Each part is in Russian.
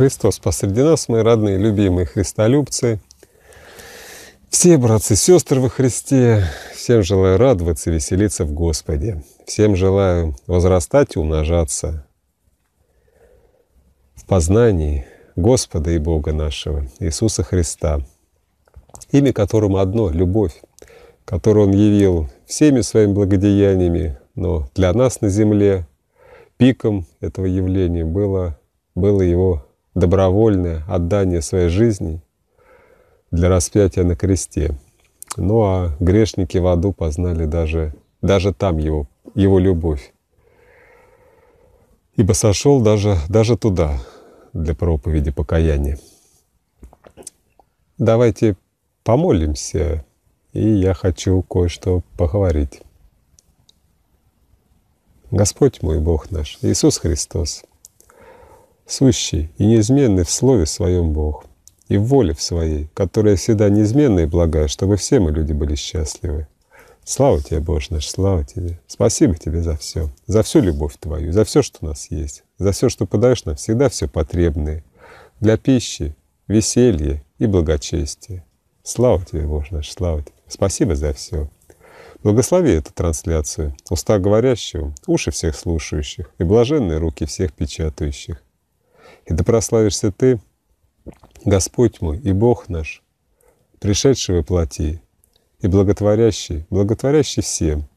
Христос посреди нас, мои родные, любимые христолюбцы. Все братцы и сестры во Христе, всем желаю радоваться и веселиться в Господе. Всем желаю возрастать и умножаться в познании Господа и Бога нашего, Иисуса Христа, имя которому одно — любовь, которую Он явил всеми своими благодеяниями, но для нас на земле пиком этого явления было, было Его добровольное отдание своей жизни для распятия на кресте. Ну а грешники в аду познали даже, даже там его, его любовь. Ибо сошел даже, даже туда для проповеди покаяния. Давайте помолимся, и я хочу кое-что поговорить. Господь мой, Бог наш, Иисус Христос, сущий и неизменный в Слове Своем Бог, и в воле в Своей, которая всегда неизменна и благая, чтобы все мы люди были счастливы. Слава Тебе, Боже наш, слава Тебе. Спасибо Тебе за все, за всю любовь Твою, за все, что у нас есть, за все, что подаешь нам всегда все потребное для пищи, веселья и благочестия. Слава Тебе, Боже наш, слава Тебе. Спасибо за все. Благослови эту трансляцию, уста говорящего, уши всех слушающих и блаженные руки всех печатающих. И да прославишься Ты, Господь мой и Бог наш, пришедший во плоти, и благотворящий, благотворящий всем,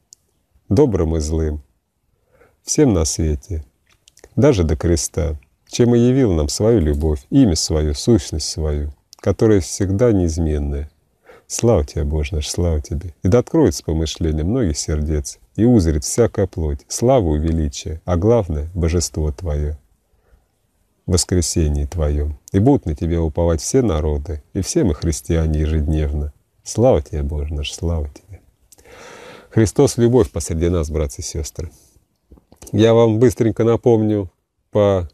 добрым и злым, всем на свете, даже до креста, чем и явил нам свою любовь, имя свою, сущность свою, которая всегда неизменная. Слава Тебе, Боже наш, слава Тебе! И да откроется помышление многих сердец, и узрит всякая плоть, славу и величие, а главное — божество Твое воскресении Твоем. И будут на Тебе уповать все народы, и все мы христиане ежедневно. Слава Тебе, Боже наш, слава Тебе. Христос — любовь посреди нас, братья и сестры. Я вам быстренько напомню по,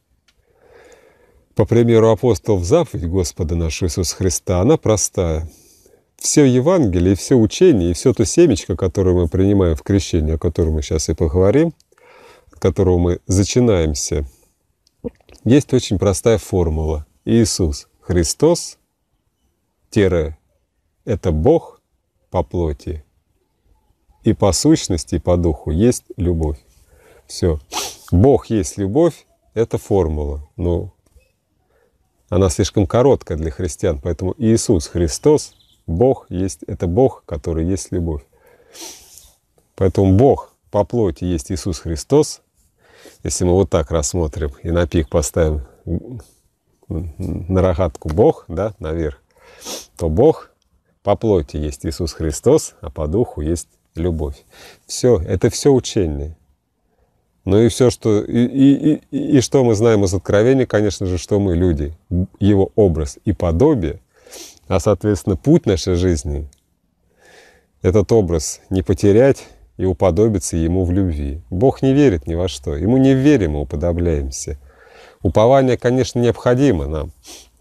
по примеру апостолов заповедь Господа нашего Иисуса Христа. Она простая. Все Евангелие, все учение, и все то семечко, которое мы принимаем в крещении, о котором мы сейчас и поговорим, от которого мы зачинаемся — есть очень простая формула. Иисус Христос, тире, это Бог по плоти, и по сущности, и по духу есть любовь. Все. Бог есть любовь — это формула. Ну, она слишком короткая для христиан, поэтому Иисус Христос, Бог есть, это Бог, который есть любовь. Поэтому Бог по плоти есть Иисус Христос, если мы вот так рассмотрим и на пик поставим на рогатку Бог, да, наверх, то Бог по плоти есть Иисус Христос, а по духу есть любовь. Все, это все учение. Ну и все, что и, и, и, и что мы знаем из Откровения, конечно же, что мы люди, Его образ и подобие, а соответственно путь нашей жизни, этот образ не потерять и уподобиться Ему в любви. Бог не верит ни во что. Ему не верим, мы уподобляемся. Упование, конечно, необходимо нам.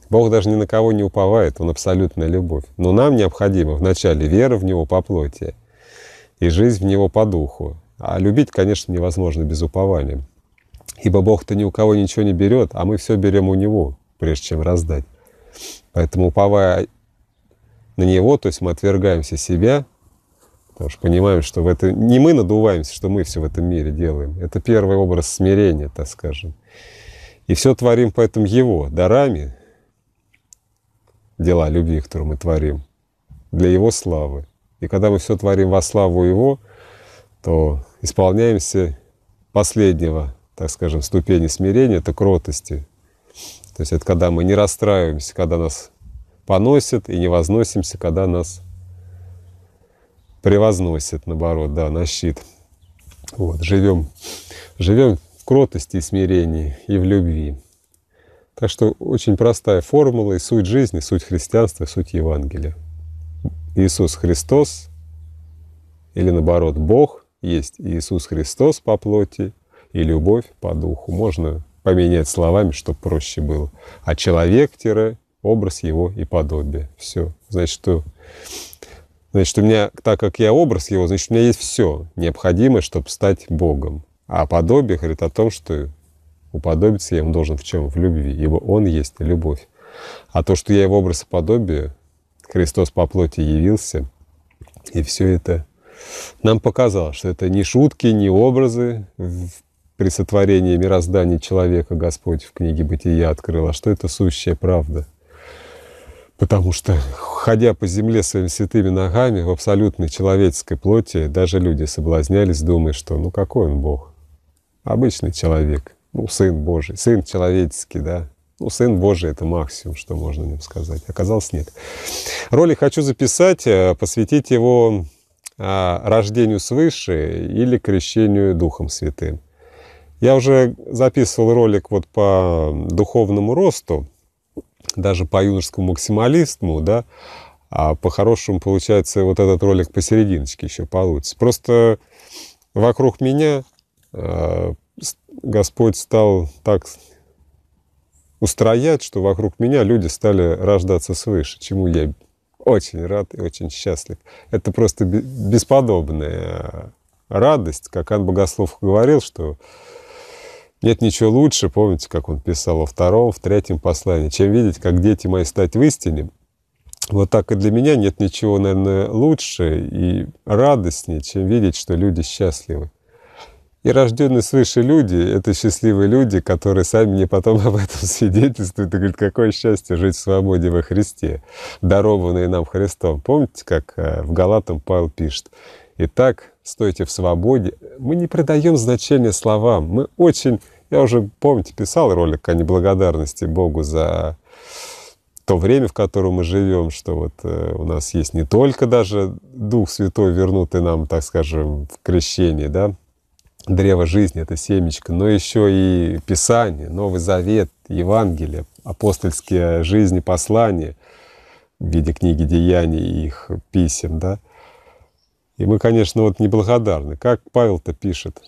Бог даже ни на кого не уповает, Он абсолютная любовь. Но нам необходимо вначале вера в Него по плоти и жизнь в Него по духу. А любить, конечно, невозможно без упования. Ибо Бог-то ни у кого ничего не берет, а мы все берем у Него, прежде чем раздать. Поэтому, уповая на Него, то есть мы отвергаемся себя, Потому что понимаем, что в это не мы надуваемся, что мы все в этом мире делаем. Это первый образ смирения, так скажем. И все творим поэтому Его дарами, дела любви, которые мы творим, для Его славы. И когда мы все творим во славу Его, то исполняемся последнего, так скажем, ступени смирения, это кротости. То есть это когда мы не расстраиваемся, когда нас поносят, и не возносимся, когда нас превозносит, наоборот, да, на щит. Вот, живем, живем в кротости и смирении и в любви. Так что очень простая формула и суть жизни, суть христианства, суть Евангелия. Иисус Христос, или наоборот, Бог есть Иисус Христос по плоти и любовь по духу. Можно поменять словами, чтобы проще было. А человек-образ его и подобие. Все. Значит, что Значит, у меня, так как я образ его, значит, у меня есть все необходимое, чтобы стать Богом. А подобие говорит о том, что уподобиться я ему должен в чем? В любви, ибо он есть любовь. А то, что я его образ и подобие, Христос по плоти явился, и все это нам показало, что это не шутки, не образы при сотворении мироздания человека Господь в книге «Бытия» открыл, а что это сущая правда. Потому что, ходя по земле своими святыми ногами в абсолютной человеческой плоти, даже люди соблазнялись, думая, что ну какой он Бог? Обычный человек, ну Сын Божий, Сын человеческий, да, ну, Сын Божий — это максимум, что можно о нем сказать. Оказалось, нет. Ролик хочу записать, э, посвятить его а, рождению свыше или крещению Духом Святым. Я уже записывал ролик вот по духовному росту, даже по юношескому максимализму, да, а по-хорошему получается вот этот ролик посерединочке еще получится. Просто вокруг меня э, Господь стал так устроять, что вокруг меня люди стали рождаться свыше, чему я очень рад и очень счастлив. Это просто бесподобная радость, как Ан Богослов говорил, что нет ничего лучше, помните, как он писал во втором, в третьем послании, чем видеть, как дети мои стать в истине. Вот так и для меня нет ничего, наверное, лучше и радостнее, чем видеть, что люди счастливы. И рожденные свыше люди — это счастливые люди, которые сами мне потом об этом свидетельствуют и говорят, какое счастье жить в свободе во Христе, дарованные нам Христом. Помните, как э, в Галатам Павел пишет? «Итак, стойте в свободе». Мы не придаем значения словам. Мы очень... Я уже, помните, писал ролик о неблагодарности Богу за то время, в котором мы живем, что вот э, у нас есть не только даже Дух Святой, вернутый нам, так скажем, в крещении, да, древо жизни, это семечко, но еще и Писание, Новый Завет, Евангелие, апостольские жизни, послания в виде книги деяний и их писем, да. И мы, конечно, вот неблагодарны. Как Павел-то пишет,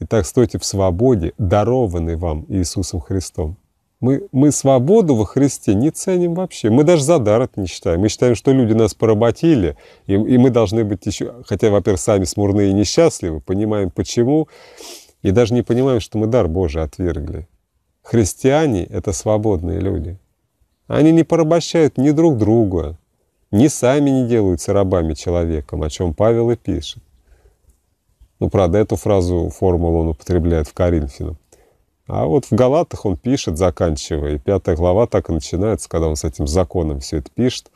«Итак, стойте в свободе, дарованной вам Иисусом Христом». Мы, мы свободу во Христе не ценим вообще. Мы даже за дар это не считаем. Мы считаем, что люди нас поработили, и, и мы должны быть еще, хотя, во-первых, сами смурные и несчастливы, понимаем почему, и даже не понимаем, что мы дар Божий отвергли. Христиане — это свободные люди. Они не порабощают ни друг друга, ни сами не делаются рабами человеком, о чем Павел и пишет. Ну, правда, эту фразу, формулу он употребляет в Коринфянам. А вот в Галатах он пишет, заканчивая, и пятая глава так и начинается, когда он с этим законом все это пишет.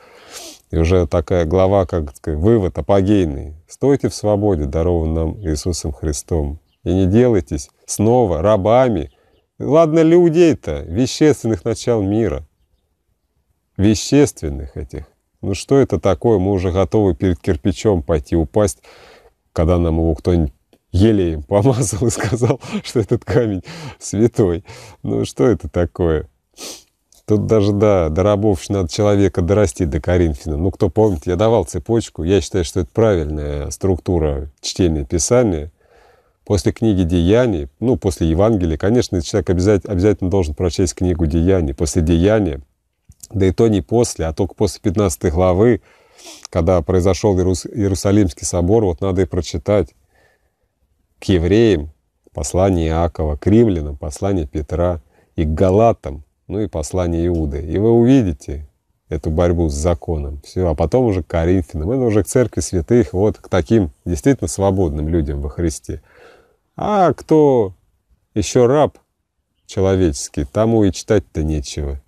И уже такая глава, как сказать, вывод апогейный. «Стойте в свободе, дарован нам Иисусом Христом, и не делайтесь снова рабами, ладно, людей-то, вещественных начал мира, вещественных этих. Ну что это такое? Мы уже готовы перед кирпичом пойти упасть, когда нам его кто-нибудь елеем помазал и сказал, что этот камень святой. Ну что это такое? Тут даже, да, до рабов надо человека дорастить до Коринфяна. Ну, кто помнит, я давал цепочку. Я считаю, что это правильная структура чтения Писания. После книги Деяний, ну, после Евангелия, конечно, человек обязательно, обязательно должен прочесть книгу Деяний. После Деяния, да и то не после, а только после 15 главы, когда произошел Иерусалимский собор, вот надо и прочитать к евреям послание Иакова, к римлянам послание Петра и к галатам, ну и послание Иуды. И вы увидите эту борьбу с законом. Все, а потом уже к Коринфянам, это уже к церкви святых, вот к таким действительно свободным людям во Христе. А кто еще раб человеческий, тому и читать-то нечего.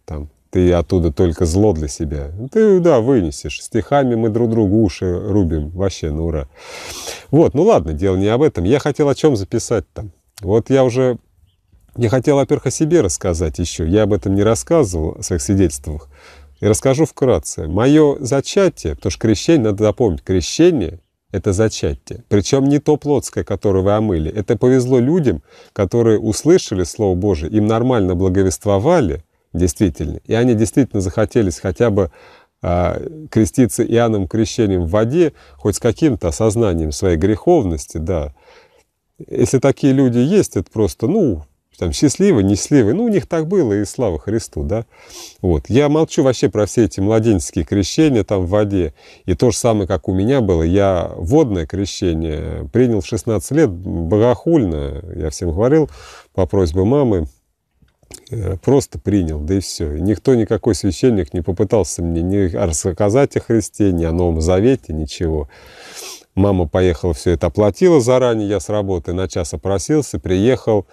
Ты оттуда только зло для себя. Ты, да, вынесешь. Стихами мы друг другу уши рубим. Вообще, ну ура. Вот, ну ладно, дело не об этом. Я хотел о чем записать там. Вот я уже... Я хотел, во-первых, о себе рассказать еще. Я об этом не рассказывал, о своих свидетельствах. И расскажу вкратце. Мое зачатие, потому что крещение, надо запомнить, крещение — это зачатие. Причем не то плотское, которое вы омыли. Это повезло людям, которые услышали Слово Божие, им нормально благовествовали — действительно. И они действительно захотелись хотя бы а, креститься Иоанном крещением в воде, хоть с каким-то осознанием своей греховности, да. Если такие люди есть, это просто, ну, там, счастливый, несчастливый, ну, у них так было, и слава Христу, да. Вот. Я молчу вообще про все эти младенческие крещения там в воде. И то же самое, как у меня было, я водное крещение принял в 16 лет, богохульно, я всем говорил, по просьбе мамы, просто принял, да и все. Никто, никакой священник не попытался мне ни рассказать о Христе, ни о Новом Завете, ничего. Мама поехала, все это оплатила заранее, я с работы на час опросился, приехал,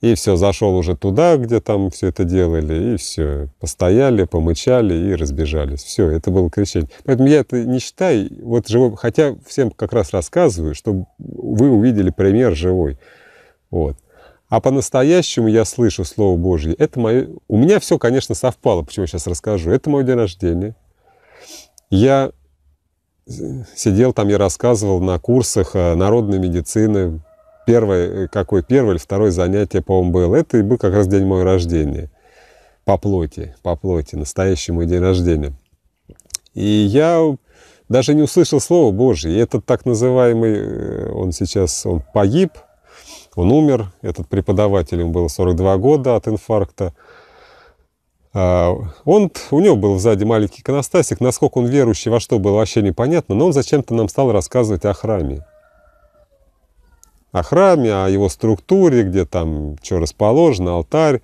и все, зашел уже туда, где там все это делали, и все, постояли, помычали и разбежались. Все, это было крещение. Поэтому я это не считаю, вот живой, хотя всем как раз рассказываю, чтобы вы увидели пример живой. Вот. А по-настоящему я слышу Слово Божье. Это мое... У меня все, конечно, совпало, почему я сейчас расскажу. Это мой день рождения. Я сидел там, я рассказывал на курсах э, народной медицины, первое, э, какое первое или второе занятие, по-моему, было. Это и был как раз день моего рождения. По плоти, по плоти, настоящий мой день рождения. И я даже не услышал Слова Божье. И этот так называемый, э, он сейчас, он погиб, он умер, этот преподаватель, ему было 42 года от инфаркта. А, он, у него был сзади маленький иконостасик, насколько он верующий, во что было вообще непонятно, но он зачем-то нам стал рассказывать о храме о храме, о его структуре, где там что расположено, алтарь,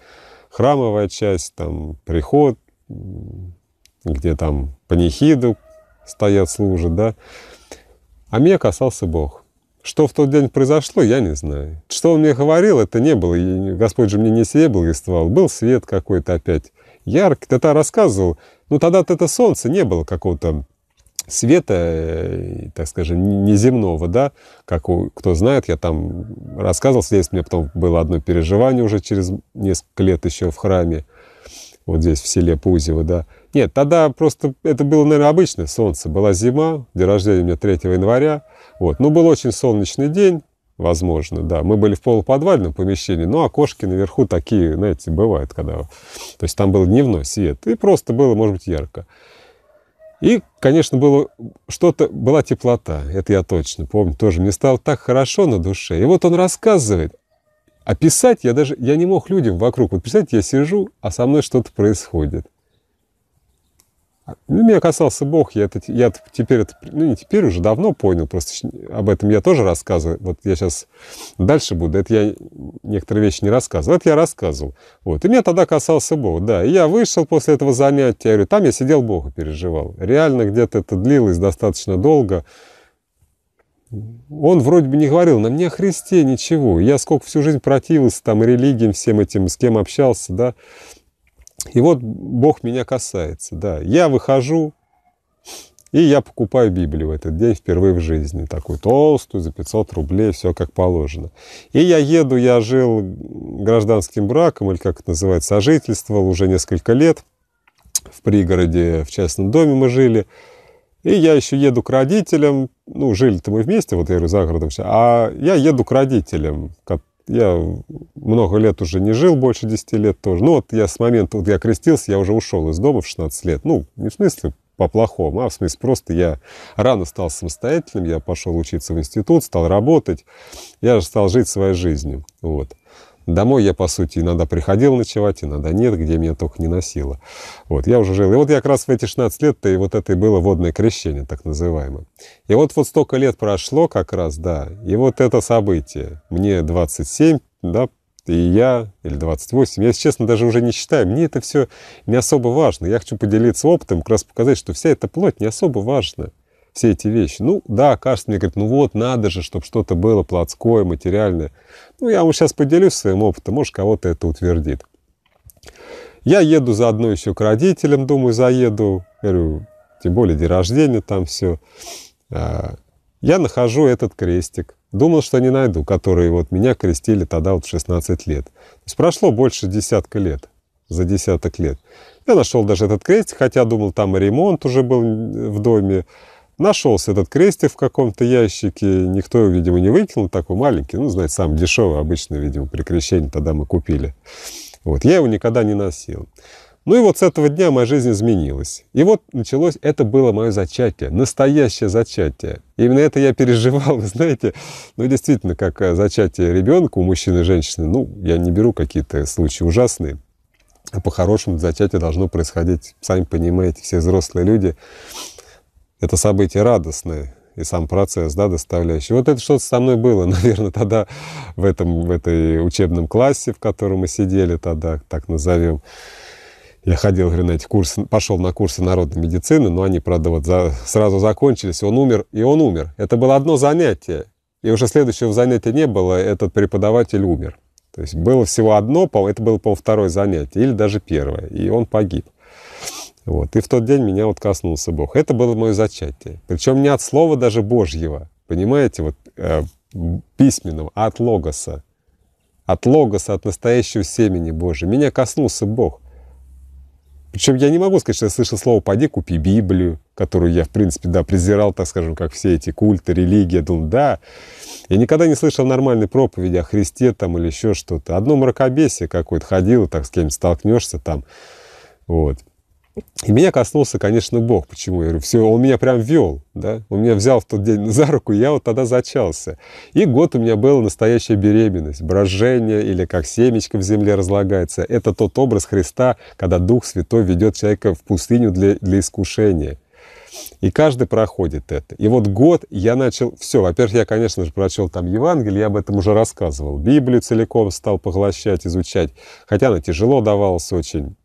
храмовая часть, там приход, где там панихиду стоят, служат, да. А меня касался Бог. Что в тот день произошло, я не знаю. Что он мне говорил, это не было. Господь же мне не благовествовал. Был свет какой-то опять яркий. Ты рассказывал. Ну, тогда-то это солнце не было какого-то света, э, так скажем, неземного, да, как у, кто знает, я там рассказывал, здесь меня потом было одно переживание уже через несколько лет еще в храме, вот здесь, в селе Пузево, да. Нет, тогда просто, это было, наверное, обычное солнце, была зима, день рождения у меня 3 января, вот, ну, был очень солнечный день, возможно, да. Мы были в полуподвальном помещении, но окошки наверху такие, знаете, бывают, когда... То есть там был дневной свет, и просто было, может быть, ярко. И, конечно, было что-то, была теплота, это я точно помню, тоже мне стало так хорошо на душе. И вот он рассказывает, а писать я даже, я не мог людям вокруг, вот представьте, я сижу, а со мной что-то происходит. Ну, меня касался Бог, я, это, я теперь это, ну не теперь уже давно понял, просто об этом я тоже рассказываю. Вот я сейчас дальше буду, это я некоторые вещи не рассказывал, это я рассказывал. Вот, и меня тогда касался Бог, да. И я вышел после этого занятия, я говорю, там я сидел Бога переживал. Реально где-то это длилось достаточно долго. Он вроде бы не говорил на мне о Христе ничего. Я сколько всю жизнь противился там религиям всем этим, с кем общался, да. И вот Бог меня касается, да. Я выхожу, и я покупаю Библию в этот день впервые в жизни. Такую толстую, за 500 рублей, все как положено. И я еду, я жил гражданским браком, или как это называется, сожительствовал уже несколько лет. В пригороде, в частном доме мы жили. И я еще еду к родителям, ну, жили-то мы вместе, вот я говорю, за городом, а я еду к родителям, я много лет уже не жил, больше 10 лет тоже. Ну вот я с момента, вот я крестился, я уже ушел из дома в 16 лет. Ну, не в смысле по-плохому, а в смысле просто я рано стал самостоятельным, я пошел учиться в институт, стал работать, я же стал жить своей жизнью. Вот. Домой я, по сути, иногда приходил ночевать, иногда нет, где меня только не носило. Вот, я уже жил. И вот я как раз в эти 16 лет-то и вот это и было водное крещение, так называемое. И вот вот столько лет прошло как раз, да, и вот это событие. Мне 27, да, и я, или 28, я, если честно, даже уже не считаю. Мне это все не особо важно. Я хочу поделиться опытом, как раз показать, что вся эта плоть не особо важна все эти вещи. Ну, да, кажется мне, говорит, ну вот, надо же, чтобы что-то было плотское, материальное. Ну, я вам сейчас поделюсь своим опытом, может, кого-то это утвердит. Я еду заодно еще к родителям, думаю, заеду. Говорю, тем более день рождения там все. А, я нахожу этот крестик. Думал, что не найду, который вот меня крестили тогда вот 16 лет. То есть прошло больше десятка лет, за десяток лет. Я нашел даже этот крестик, хотя думал, там и ремонт уже был в доме. Нашелся этот крестик в каком-то ящике, никто его, видимо, не выкинул, такой маленький, ну, знаете, сам дешевый, обычно, видимо, при крещении тогда мы купили. Вот, я его никогда не носил. Ну и вот с этого дня моя жизнь изменилась. И вот началось, это было мое зачатие, настоящее зачатие. Именно это я переживал, вы знаете, ну действительно, как э, зачатие ребенка у мужчины и женщины, ну, я не беру какие-то случаи ужасные, а по-хорошему зачатие должно происходить, сами понимаете, все взрослые люди, это событие радостное. и сам процесс, да, доставляющий. Вот это что-то со мной было, наверное, тогда в этом, в этой учебном классе, в котором мы сидели тогда, так назовем. Я ходил, говорю, на эти курсы, пошел на курсы народной медицины, но они, правда, вот за, сразу закончились, он умер, и он умер. Это было одно занятие, и уже следующего занятия не было, этот преподаватель умер. То есть было всего одно, это было, по второе занятие, или даже первое, и он погиб. Вот. И в тот день меня вот коснулся Бог. Это было мое зачатие. Причем не от слова даже Божьего, понимаете, вот э, письменного, а от Логоса. От Логоса, от настоящего семени Божьего. Меня коснулся Бог. Причем я не могу сказать, что я слышал слово «пойди купи Библию», которую я, в принципе, да, презирал, так скажем, как все эти культы, религии. Думал, да, я никогда не слышал нормальной проповеди о Христе там или еще что-то. Одно мракобесие какое-то ходило, так с кем-то столкнешься там. Вот. И меня коснулся, конечно, Бог. Почему? Я говорю, все, он меня прям вел, да? Он меня взял в тот день за руку, и я вот тогда зачался. И год у меня была настоящая беременность, брожение, или как семечко в земле разлагается. Это тот образ Христа, когда Дух Святой ведет человека в пустыню для, для искушения. И каждый проходит это. И вот год я начал... Все, во-первых, я, конечно же, прочел там Евангелие, я об этом уже рассказывал. Библию целиком стал поглощать, изучать. Хотя она тяжело давалась очень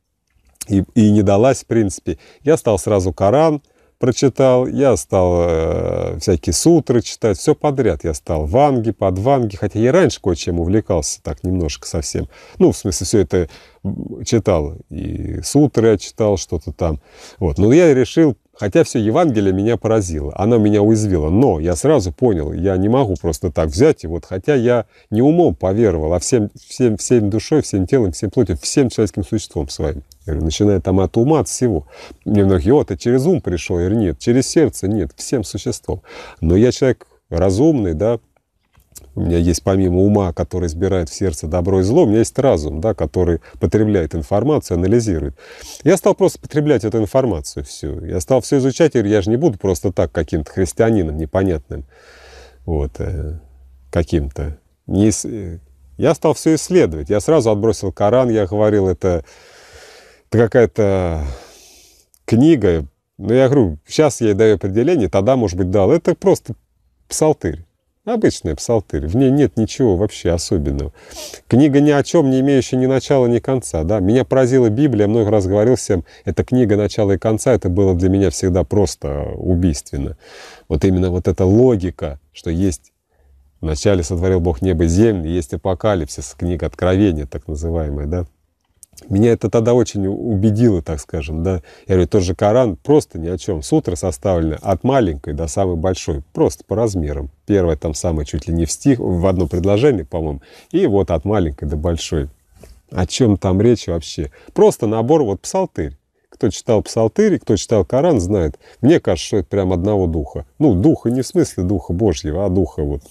и, и не далась, в принципе. Я стал сразу Коран прочитал, я стал э, всякие сутры читать, все подряд. Я стал ванги, подванги, хотя я раньше кое-чем увлекался, так немножко совсем. Ну, в смысле, все это читал. И сутры я читал, что-то там. Вот. Но я решил Хотя все Евангелие меня поразило, оно меня уязвило. Но я сразу понял, я не могу просто так взять. И вот хотя я не умом поверовал, а всем, всем, всем душой, всем телом, всем плотью, всем человеческим существом своим. Я говорю, начиная там от ума, от всего. Мне многие, о, ты через ум пришел. Я говорю, нет, через сердце, нет, всем существом. Но я человек разумный, да, у меня есть помимо ума, который избирает в сердце добро и зло, у меня есть разум, да, который потребляет информацию, анализирует. Я стал просто потреблять эту информацию всю. Я стал все изучать, и я же не буду просто так каким-то христианином непонятным, вот, э, каким-то. Не, я стал все исследовать. Я сразу отбросил Коран, я говорил, это, это какая-то книга. Но я говорю, сейчас я ей даю определение, тогда, может быть, дал. Это просто псалтырь. Обычная псалтырь, в ней нет ничего вообще особенного. Книга ни о чем, не имеющая ни начала, ни конца. Да? Меня поразила Библия, я много раз говорил всем, эта книга начала и конца, это было для меня всегда просто убийственно. Вот именно вот эта логика, что есть Вначале сотворил Бог небо и землю, есть апокалипсис, книга Откровения, так называемая, да. Меня это тогда очень убедило, так скажем, да. Я говорю, тот же Коран просто ни о чем. Сутры составлены от маленькой до самой большой, просто по размерам. Первое там самое чуть ли не в стих, в одно предложение, по-моему, и вот от маленькой до большой. О чем там речь вообще? Просто набор, вот псалтырь. Кто читал псалтырь, кто читал Коран, знает. Мне кажется, что это прям одного духа. Ну, духа не в смысле духа Божьего, а духа вот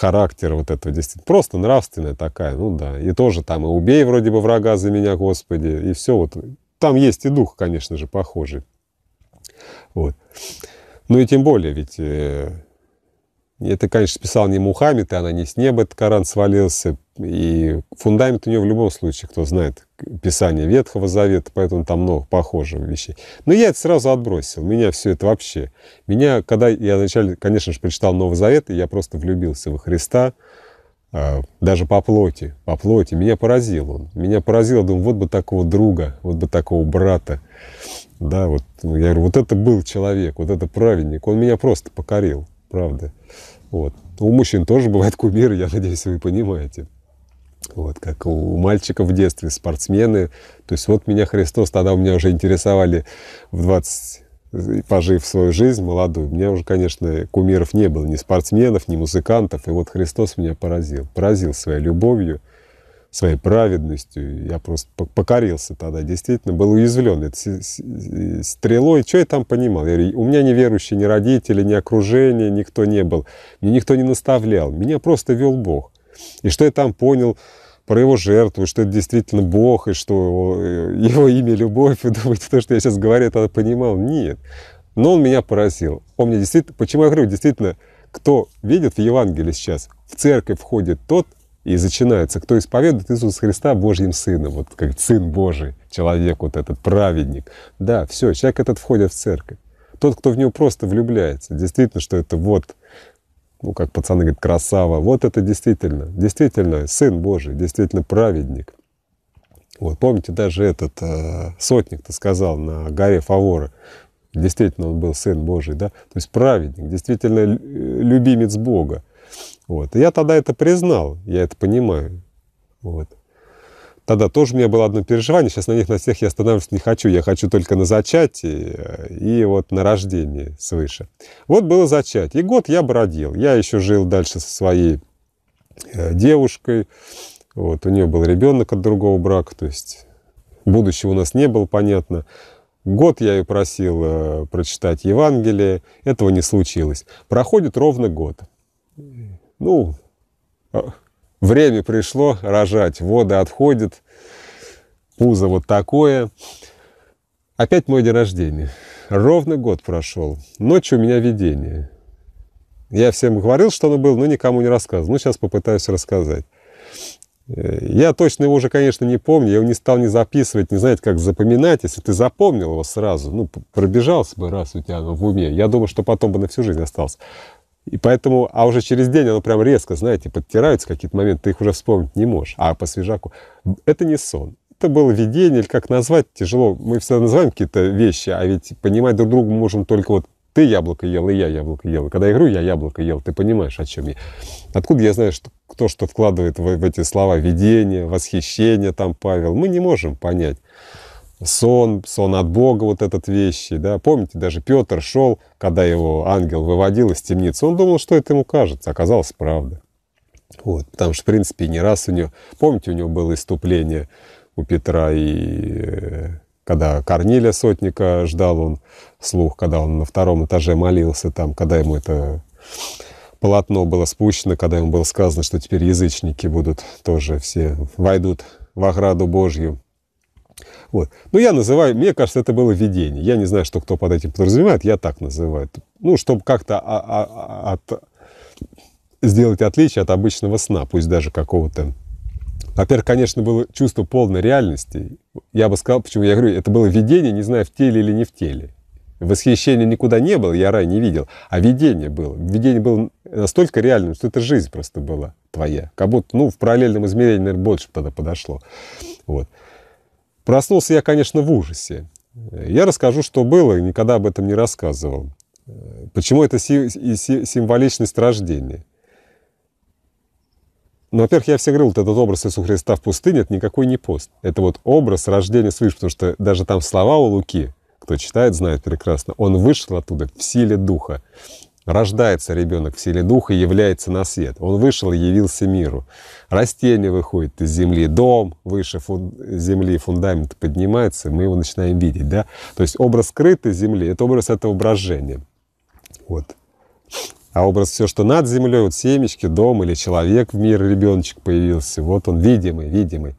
характера вот этого действительно. Просто нравственная такая, ну да. И тоже там и убей вроде бы врага за меня, Господи, и все вот. Там есть и дух, конечно же, похожий. Вот. Ну и тем более, ведь э, это, конечно, писал не Мухаммед, и она не с неба, этот Коран свалился. И фундамент у нее в любом случае, кто знает, Писание Ветхого Завета, поэтому там много похожих вещей. Но я это сразу отбросил. Меня все это вообще... Меня, когда я вначале, конечно же, прочитал Новый Завет, я просто влюбился во Христа, а, даже по плоти, по плоти. Меня поразил он. Меня поразило, думаю, вот бы такого друга, вот бы такого брата. Да, вот, я говорю, вот это был человек, вот это праведник. Он меня просто покорил, правда. Вот. У мужчин тоже бывают кумиры, я надеюсь, вы понимаете. Вот, как у мальчиков в детстве, спортсмены. То есть вот меня Христос, тогда у меня уже интересовали в 20, пожив свою жизнь молодую. У меня уже, конечно, кумиров не было, ни спортсменов, ни музыкантов. И вот Христос меня поразил. Поразил своей любовью, своей праведностью. Я просто покорился тогда. Действительно, был уязвлен этой стрелой. Что я там понимал? Я говорю, у меня ни верующие, ни родители, ни окружение, никто не был. Мне никто не наставлял. Меня просто вел Бог. И что я там понял про его жертву, что это действительно Бог, и что э, его имя — любовь. Вы думаете, то, что я сейчас говорю, это понимал? Нет. Но он меня поразил. Он мне действительно... Почему я говорю, действительно, кто видит в Евангелии сейчас, в церковь входит тот, и начинается, кто исповедует Иисуса Христа Божьим Сыном, вот как Сын Божий, человек вот этот, праведник. Да, все, человек этот входит в церковь. Тот, кто в него просто влюбляется, действительно, что это вот, ну, как пацаны говорят, красава, вот это действительно, действительно Сын Божий, действительно праведник. Вот, помните, даже этот э, сотник-то сказал на горе Фавора, действительно он был Сын Божий, да, то есть праведник, действительно любимец Бога. Вот. И я тогда это признал, я это понимаю. Вот. Тогда тоже у меня было одно переживание, сейчас на них на всех я останавливаться не хочу, я хочу только на зачатии э, и вот на рождении свыше. Вот было зачатие, и год я бродил, я еще жил дальше со своей э, девушкой, вот, у нее был ребенок от другого брака, то есть будущего у нас не было, понятно. Год я ее просил э, прочитать Евангелие, этого не случилось. Проходит ровно год. Ну, Время пришло рожать, вода отходит, пузо вот такое. Опять мой день рождения. Ровно год прошел. Ночью у меня видение. Я всем говорил, что оно было, но никому не рассказывал. Ну, сейчас попытаюсь рассказать. Я точно его уже, конечно, не помню. Я его не стал не записывать, не знаете, как запоминать. Если ты запомнил его сразу, ну, пробежался бы раз у тебя в уме. Я думаю, что потом бы на всю жизнь остался. И поэтому, а уже через день оно прям резко, знаете, подтираются какие-то моменты, ты их уже вспомнить не можешь. А по свежаку это не сон. Это было видение, или как назвать, тяжело. Мы всегда называем какие-то вещи, а ведь понимать друг друга можем только вот ты яблоко ел, и я яблоко ел. Когда я говорю, я яблоко ел, ты понимаешь, о чем я. Откуда я знаю, что, кто что вкладывает в, в эти слова видение, восхищение, там, Павел, мы не можем понять сон, сон от Бога, вот этот вещи, да. Помните, даже Петр шел, когда его ангел выводил из темницы, он думал, что это ему кажется, оказалось правда. Вот, потому что, в принципе, не раз у него, помните, у него было иступление у Петра, и э, когда Корнилия Сотника ждал он слух, когда он на втором этаже молился там, когда ему это полотно было спущено, когда ему было сказано, что теперь язычники будут тоже все, войдут в ограду Божью. Вот. Но я называю, мне кажется, это было видение. Я не знаю, что кто под этим подразумевает, я так называю. Ну, чтобы как-то от, сделать отличие от обычного сна, пусть даже какого-то... Во-первых, конечно, было чувство полной реальности. Я бы сказал, почему я говорю, это было видение, не знаю, в теле или не в теле. Восхищения никуда не было, я рай не видел, а видение было. Видение было настолько реальным, что это жизнь просто была твоя. Как будто, ну, в параллельном измерении, наверное, больше тогда подошло. Вот. Проснулся я, конечно, в ужасе. Я расскажу, что было, и никогда об этом не рассказывал. Почему это символичность рождения? Ну, во-первых, я все говорил, вот этот образ Иисуса Христа в пустыне, это никакой не пост. Это вот образ рождения свыше, потому что даже там слова у Луки, кто читает, знает прекрасно, он вышел оттуда в силе Духа. Рождается ребенок в силе духа и является на свет. Он вышел и явился миру. Растение выходит из земли, дом выше фун... земли, фундамент поднимается, мы его начинаем видеть. Да? То есть образ скрытой земли — это образ этого брожения. Вот. А образ все, что над землей, вот семечки, дом или человек в мир, ребеночек появился, вот он видимый, видимый.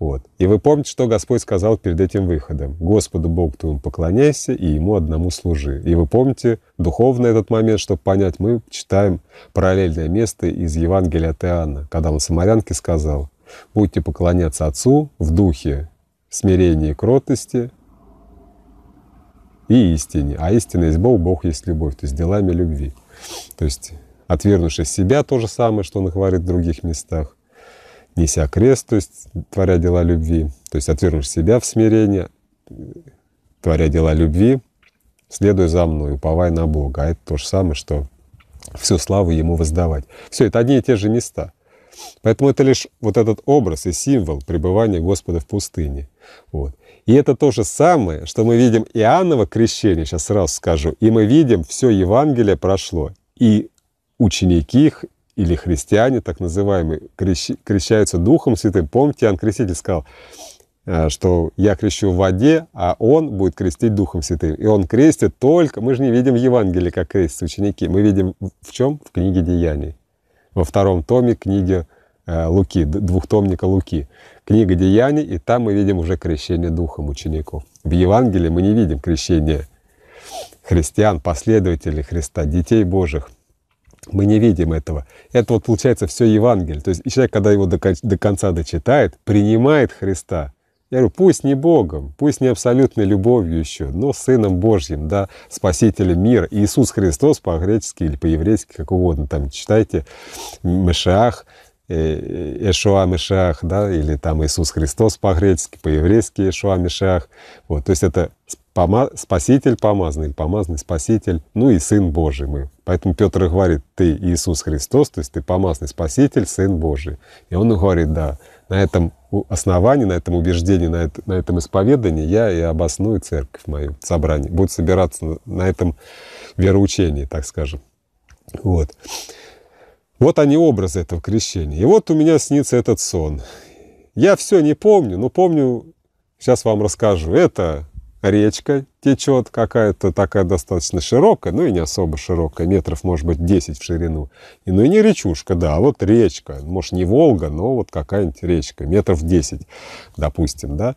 Вот. И вы помните, что Господь сказал перед этим выходом. «Господу Богу твоему поклоняйся и Ему одному служи». И вы помните духовно этот момент, чтобы понять, мы читаем параллельное место из Евангелия от Иоанна, когда он самарянке сказал, «Будьте поклоняться Отцу в духе смирения и кротости и истине. А истина есть Бог, Бог есть любовь, то есть делами любви». То есть отвергнувшись себя, то же самое, что он говорит в других местах, неся крест, то есть творя дела любви, то есть отвергнув себя в смирение, творя дела любви, следуя за мной, уповая на Бога. А это то же самое, что всю славу Ему воздавать. Все, это одни и те же места. Поэтому это лишь вот этот образ и символ пребывания Господа в пустыне. Вот. И это то же самое, что мы видим Иоанново крещение, сейчас сразу скажу, и мы видим, все Евангелие прошло. И ученики их, или христиане, так называемые, крещаются Духом Святым. Помните, Иоанн Креститель сказал, э, что я крещу в воде, а он будет крестить Духом Святым. И он крестит только... Мы же не видим в Евангелии, как крестят ученики. Мы видим в чем? В книге Деяний. Во втором томе книги э, Луки, двухтомника Луки. Книга Деяний, и там мы видим уже крещение Духом учеников. В Евангелии мы не видим крещения христиан, последователей Христа, детей Божьих – мы не видим этого. Это вот получается все Евангелие. То есть человек, когда его до, до конца дочитает, принимает Христа Я говорю, пусть не Богом, пусть не абсолютной любовью еще, но Сыном Божьим, да, Спасителем мира. Иисус Христос по-гречески или по-еврейски, как угодно, там читайте, Мешах, э, Эшуа Мешах, да, или там Иисус Христос по-гречески, по-еврейски Эшуа Мешах. Вот, то есть это Спаситель помазанный, помазанный Спаситель, ну и Сын Божий мы. Поэтому Петр говорит, ты Иисус Христос, то есть ты помазанный Спаситель, Сын Божий. И он говорит, да, на этом основании, на этом убеждении, на, это, на этом исповедании я и обосную церковь мою, собрание. Буду собираться на этом вероучении, так скажем. Вот. Вот они образы этого крещения. И вот у меня снится этот сон. Я все не помню, но помню, сейчас вам расскажу. Это речка течет какая-то такая достаточно широкая, ну и не особо широкая, метров, может быть, 10 в ширину. И, ну и не речушка, да, а вот речка. Может, не Волга, но вот какая-нибудь речка, метров 10, допустим, да.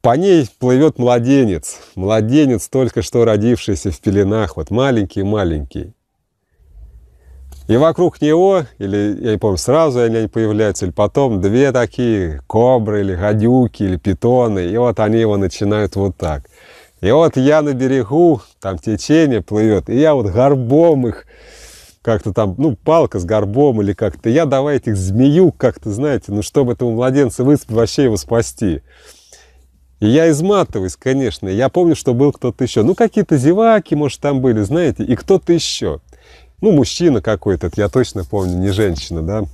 По ней плывет младенец. Младенец, только что родившийся в пеленах, вот маленький-маленький. И вокруг него, или, я не помню, сразу они появляются, или потом, две такие кобры, или гадюки, или питоны, и вот они его начинают вот так. И вот я на берегу, там течение плывет, и я вот горбом их, как-то там, ну, палка с горбом или как-то, я давай этих змею как-то, знаете, ну, чтобы этого младенца выспать, вообще его спасти. И я изматываюсь, конечно. Я помню, что был кто-то еще. Ну, какие-то зеваки, может, там были, знаете, и кто-то еще ну, мужчина какой-то, я точно помню, не женщина, да,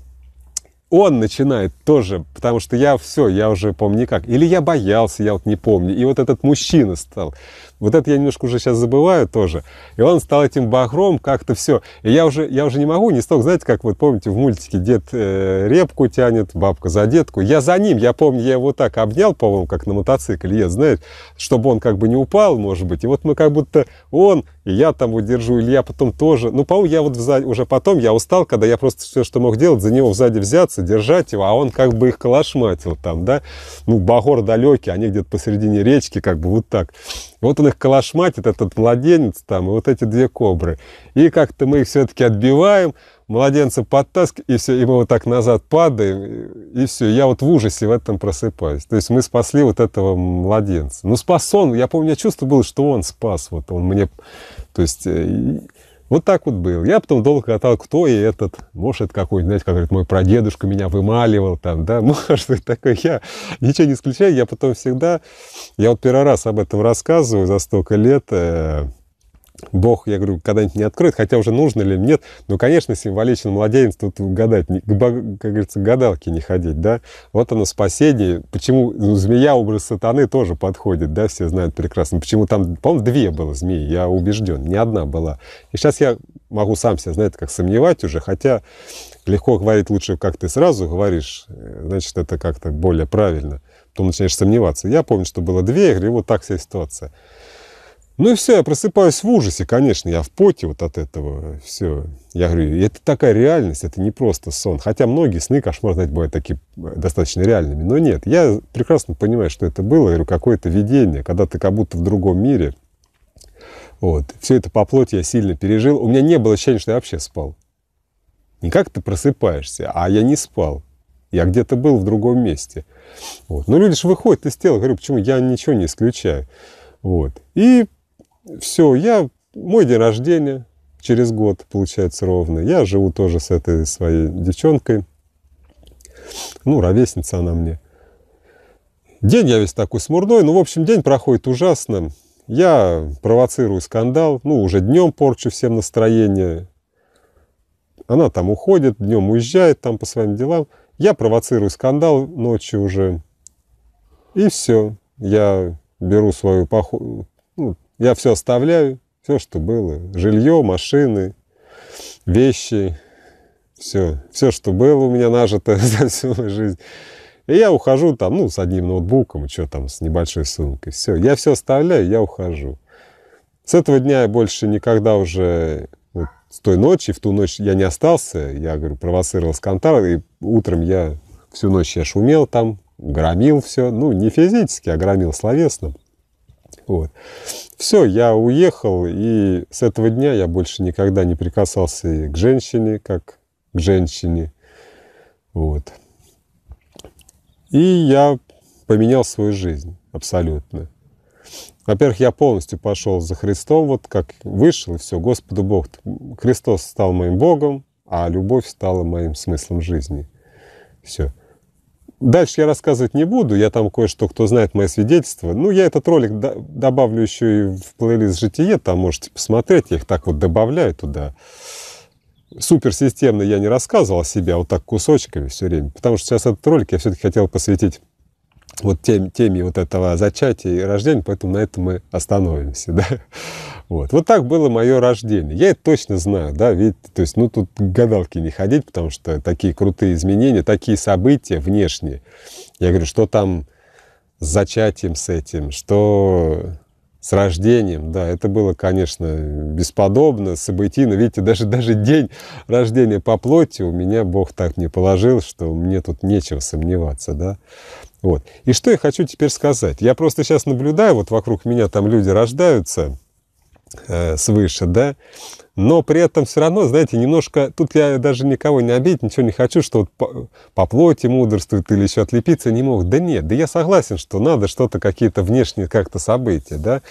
он начинает тоже, потому что я все, я уже помню никак. Или я боялся, я вот не помню. И вот этот мужчина стал. Вот это я немножко уже сейчас забываю тоже. И он стал этим багром как-то все. И я уже, я уже не могу, не столько, знаете, как вот помните в мультике дед э, репку тянет, бабка за детку. Я за ним, я помню, я его так обнял, по-моему, как на мотоцикле, я, знаете, чтобы он как бы не упал, может быть. И вот мы как будто он, и я там его держу, или я потом тоже. Ну, по-моему, я вот сзади, уже потом, я устал, когда я просто все, что мог делать, за него сзади взяться, держать его, а он как бы их калашматил там, да. Ну, Багор далекий, они где-то посередине речки, как бы вот так. Вот он их калашматит, этот младенец там, и вот эти две кобры. И как-то мы их все-таки отбиваем, младенца подтаскиваем, и все, и мы вот так назад падаем, и все. Я вот в ужасе в этом просыпаюсь. То есть мы спасли вот этого младенца. Ну, спас он, я помню, меня чувство было, что он спас. Вот он мне, то есть... Вот так вот был. Я потом долго катал, кто и этот, может, это какой-нибудь, знаете, как говорит, мой прадедушка меня вымаливал там, да, может быть, такой. Я ничего не исключаю, я потом всегда, я вот первый раз об этом рассказываю за столько лет, э, Бог, я говорю, когда-нибудь не откроет, хотя уже нужно ли нет. Ну, конечно, символичен младенец, тут гадать, как говорится, гадалки не ходить, да. Вот оно спасение. Почему ну, змея, образ сатаны тоже подходит, да, все знают прекрасно. Почему там, по-моему, две было змеи, я убежден, не одна была. И сейчас я могу сам себя, знаете, как сомневать уже, хотя легко говорить лучше, как ты сразу говоришь, э, значит, это как-то более правильно. Потом начинаешь сомневаться. Я помню, что было две, я говорю, вот так вся ситуация. Ну и все, я просыпаюсь в ужасе, конечно, я в поте вот от этого, все. Я говорю, это такая реальность, это не просто сон. Хотя многие сны, кошмар, знаете, бывают такие э, достаточно реальными. Но нет, я прекрасно понимаю, что это было, я говорю, какое-то видение, когда ты как будто в другом мире. Вот. Все это по плоти я сильно пережил. У меня не было ощущения, что я вообще спал. Не как ты просыпаешься, а я не спал. Я где-то был в другом месте. Вот. Но люди же выходят из тела. Говорю, почему? Я ничего не исключаю. Вот. И все, я, мой день рождения через год, получается, ровно. Я живу тоже с этой своей девчонкой. Ну, ровесница она мне. День я весь такой смурной. Ну, в общем, день проходит ужасно. Я провоцирую скандал. Ну, уже днем порчу всем настроение. Она там уходит, днем уезжает там по своим делам. Я провоцирую скандал ночью уже. И все. Я беру свою поход... я все оставляю, все, что было. Жилье, машины, вещи, все. Все, что было у меня нажито за всю мою жизнь. И я ухожу там, ну, с одним ноутбуком, что там, с небольшой сумкой. Все, я все оставляю, я ухожу. С этого дня я больше никогда уже, вот, с той ночи, в ту ночь я не остался, я, говорю, провоцировал скандал, и утром я всю ночь я шумел там, громил все, ну, не физически, а громил словесно. Вот. Все, я уехал, и с этого дня я больше никогда не прикасался к женщине, как к женщине. Вот. И я поменял свою жизнь абсолютно. Во-первых, я полностью пошел за Христом, вот как вышел, и все, Господу Бог. Христос стал моим Богом, а любовь стала моим смыслом жизни. Все. Дальше я рассказывать не буду, я там кое-что, кто знает мои свидетельства. Ну, я этот ролик добавлю еще и в плейлист «Житие», там можете посмотреть, я их так вот добавляю туда. Суперсистемно я не рассказывал о себе, а вот так кусочками все время. Потому что сейчас этот ролик я все-таки хотел посвятить вот тем, теме вот этого зачатия и рождения, поэтому на этом мы остановимся, да. Вот. вот так было мое рождение. Я это точно знаю, да, видите, то есть, ну, тут гадалки не ходить, потому что такие крутые изменения, такие события внешние. Я говорю, что там с зачатием с этим, что с рождением, да, это было, конечно, бесподобно, событийно. Видите, даже, даже день рождения по плоти у меня Бог так не положил, что мне тут нечего сомневаться, да. Вот. И что я хочу теперь сказать? Я просто сейчас наблюдаю, вот вокруг меня там люди рождаются э, свыше, да, но при этом все равно, знаете, немножко, тут я даже никого не обидеть, ничего не хочу, что вот по, по плоти мудрствуют или еще отлепиться не могут. Да нет, да я согласен, что надо что-то, какие-то внешние как-то события, да,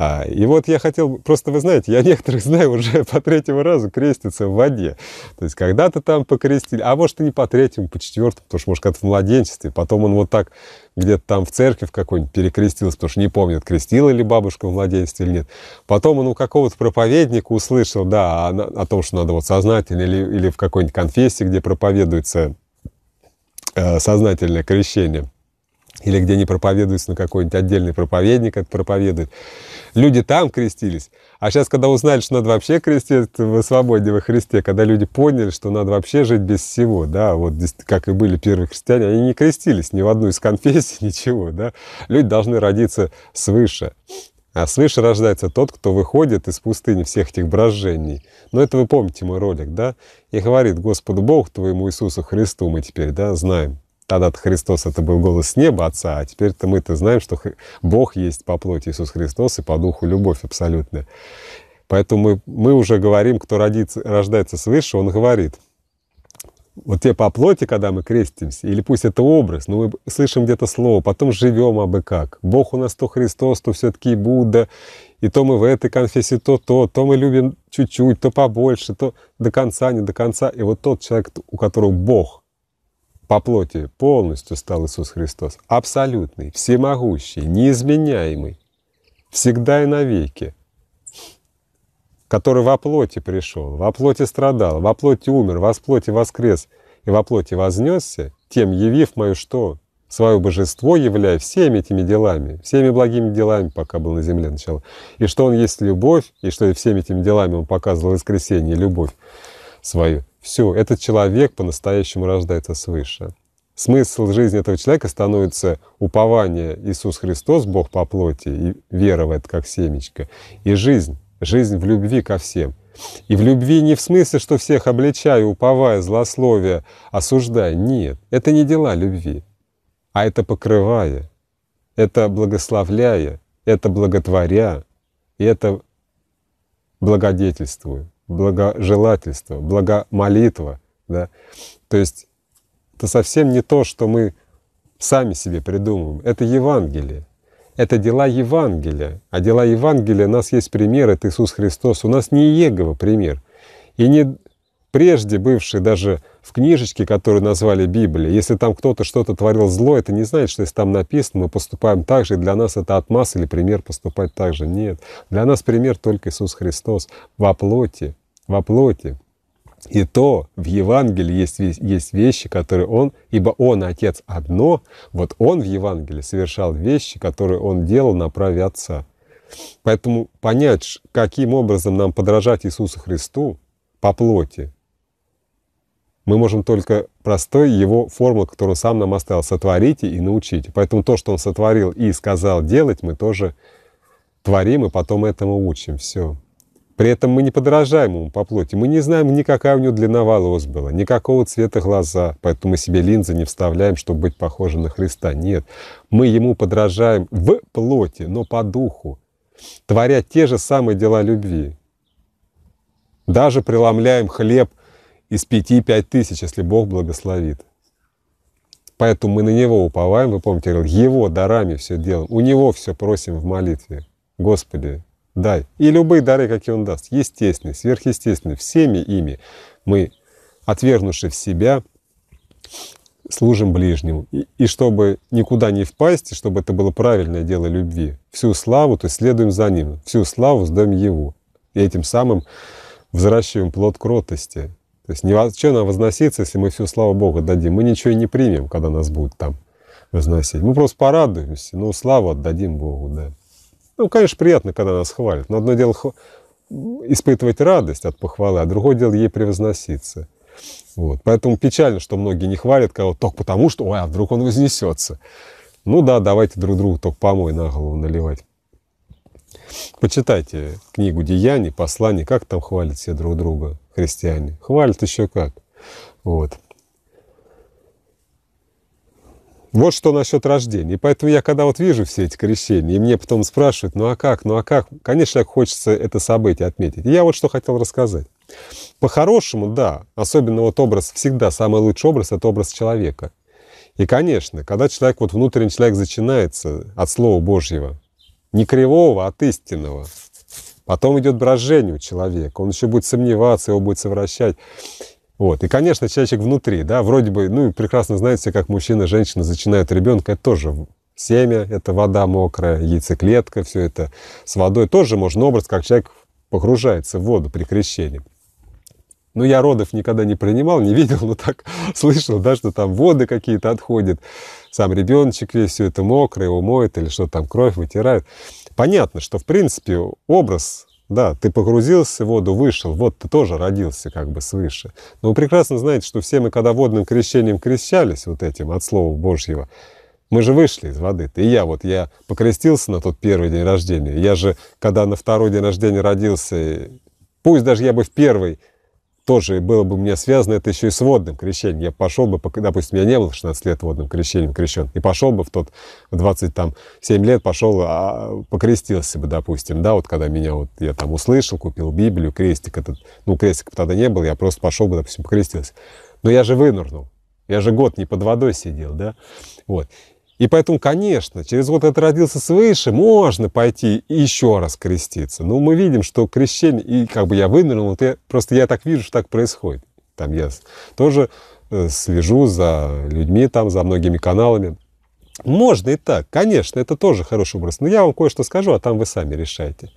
а, и вот я хотел, просто вы знаете, я некоторых знаю уже по третьему разу креститься в воде. То есть когда-то там покрестили, а может и не по третьему, по четвертому, потому что, может, как-то в младенчестве. Потом он вот так где-то там в церкви в какой-нибудь перекрестился, потому что не помнит, крестила ли бабушка в младенчестве или нет. Потом он у какого-то проповедника услышал, да, о, о том, что надо вот сознательно или, или в какой-нибудь конфессии, где проповедуется э, сознательное крещение или где не проповедуется, но какой-нибудь отдельный проповедник это проповедует. Люди там крестились. А сейчас, когда узнали, что надо вообще креститься в свободе во Христе, когда люди поняли, что надо вообще жить без всего, да, вот как и были первые христиане, они не крестились ни в одну из конфессий, ничего, да. Люди должны родиться свыше. А свыше рождается тот, кто выходит из пустыни всех этих брожений. Но это вы помните мой ролик, да? И говорит Господу Богу твоему Иисусу Христу мы теперь, да, знаем. Тогда-то Христос это был голос неба Отца, а теперь-то мы-то знаем, что Бог есть по плоти Иисус Христос и по духу любовь абсолютная. Поэтому мы, мы уже говорим, кто родится, рождается свыше, он говорит, вот те по плоти, когда мы крестимся, или пусть это образ, но мы слышим где-то слово, потом живем абы как. Бог у нас то Христос, то все-таки Будда, и то мы в этой конфессии то то, то мы любим чуть-чуть, то побольше, то до конца, не до конца. И вот тот человек, у которого Бог по плоти полностью стал Иисус Христос, абсолютный, всемогущий, неизменяемый, всегда и навеки, который во плоти пришел, во плоти страдал, во плоти умер, во плоти воскрес и во плоти вознесся, тем явив мою что? Свое божество являя всеми этими делами, всеми благими делами, пока был на земле начало. И что Он есть любовь, и что всеми этими делами Он показывал воскресение, любовь свою. Все, этот человек по-настоящему рождается свыше. Смысл жизни этого человека становится упование Иисус Христос, Бог по плоти, и вера в это как семечко, и жизнь, жизнь в любви ко всем. И в любви не в смысле, что всех обличаю, уповая, злословия, осуждая. Нет, это не дела любви, а это покрывая, это благословляя, это благотворя, и это благодетельствуя благожелательство, благомолитва. Да? То есть это совсем не то, что мы сами себе придумываем. Это Евангелие. Это дела Евангелия. А дела Евангелия, у нас есть пример, это Иисус Христос. У нас не Иегова пример. И не прежде бывший даже в книжечке, которую назвали Библией, если там кто-то что-то творил зло, это не значит, что если там написано, мы поступаем так же, и для нас это отмаз или пример поступать так же. Нет. Для нас пример только Иисус Христос во плоти, во плоти. И то в Евангелии есть, есть вещи, которые Он, ибо Он Отец одно, вот Он в Евангелии совершал вещи, которые Он делал на праве Отца. Поэтому понять, каким образом нам подражать Иисусу Христу по плоти, мы можем только простой его формулу, которую он сам нам оставил, сотворите и научите. Поэтому то, что он сотворил и сказал делать, мы тоже творим и потом этому учим. Все. При этом мы не подражаем ему по плоти. Мы не знаем, ни какая у него длина волос была, ни какого цвета глаза. Поэтому мы себе линзы не вставляем, чтобы быть похожим на Христа. Нет. Мы ему подражаем в плоти, но по духу, творя те же самые дела любви. Даже преломляем хлеб из пяти пять тысяч, если Бог благословит. Поэтому мы на Него уповаем, вы помните, говорил, Его дарами все делаем, у Него все просим в молитве. Господи, дай. И любые дары, какие Он даст, естественные, сверхъестественные, всеми ими мы, отвергнувши в себя, служим ближнему. И, и чтобы никуда не впасть, и чтобы это было правильное дело любви, всю славу, то есть следуем за Ним, всю славу сдаем Его. И этим самым взращиваем плод кротости. То есть не что нам возноситься, если мы всю славу Богу дадим. Мы ничего и не примем, когда нас будут там возносить. Мы просто порадуемся, ну, славу отдадим Богу, да. Ну, конечно, приятно, когда нас хвалят. Но одно дело испытывать радость от похвалы, а другое дело ей превозноситься. Вот. Поэтому печально, что многие не хвалят кого-то только потому, что, ой, а вдруг он вознесется. Ну да, давайте друг другу только помой на голову наливать. Почитайте книгу «Деяний», «Посланий», как там хвалят все друг друга христиане. Хвалят еще как. Вот. Вот что насчет рождения. И поэтому я, когда вот вижу все эти крещения, и мне потом спрашивают, ну а как, ну а как, конечно, хочется это событие отметить. И я вот что хотел рассказать. По-хорошему, да, особенно вот образ, всегда самый лучший образ — это образ человека. И, конечно, когда человек, вот внутренний человек начинается от Слова Божьего, не кривого, а от истинного, потом идет брожение у человека, он еще будет сомневаться, его будет совращать. Вот. И, конечно, человечек внутри, да, вроде бы, ну, прекрасно знаете, как мужчина женщина зачинают ребенка, это тоже семя, это вода мокрая, яйцеклетка, все это с водой. Тоже можно образ, как человек погружается в воду при крещении. Ну, я родов никогда не принимал, не видел, но так слышал, да, что там воды какие-то отходят. Сам ребеночек весь все это мокрое, его моет или что там, кровь вытирают. Понятно, что, в принципе, образ да, ты погрузился в воду, вышел, вот ты тоже родился как бы свыше. Но вы прекрасно знаете, что все мы, когда водным крещением крещались, вот этим от Слова Божьего, мы же вышли из воды. И я вот, я покрестился на тот первый день рождения. Я же, когда на второй день рождения родился, пусть даже я бы в первый тоже было бы мне связано это еще и с водным крещением. Я пошел бы, допустим, я не был 16 лет водным крещением крещен, и пошел бы в тот 27 лет, пошел, а, покрестился бы, допустим, да, вот когда меня вот, я там услышал, купил Библию, крестик этот, ну, крестика тогда не было, я просто пошел бы, допустим, покрестился. Но я же вынырнул, я же год не под водой сидел, да, вот. И поэтому, конечно, через год это родился свыше, можно пойти еще раз креститься. Но мы видим, что крещение, и как бы я вынырнул, вот я, просто я так вижу, что так происходит. Там я тоже э, слежу за людьми, там, за многими каналами. Можно и так, конечно, это тоже хороший образ. Но я вам кое-что скажу, а там вы сами решайте.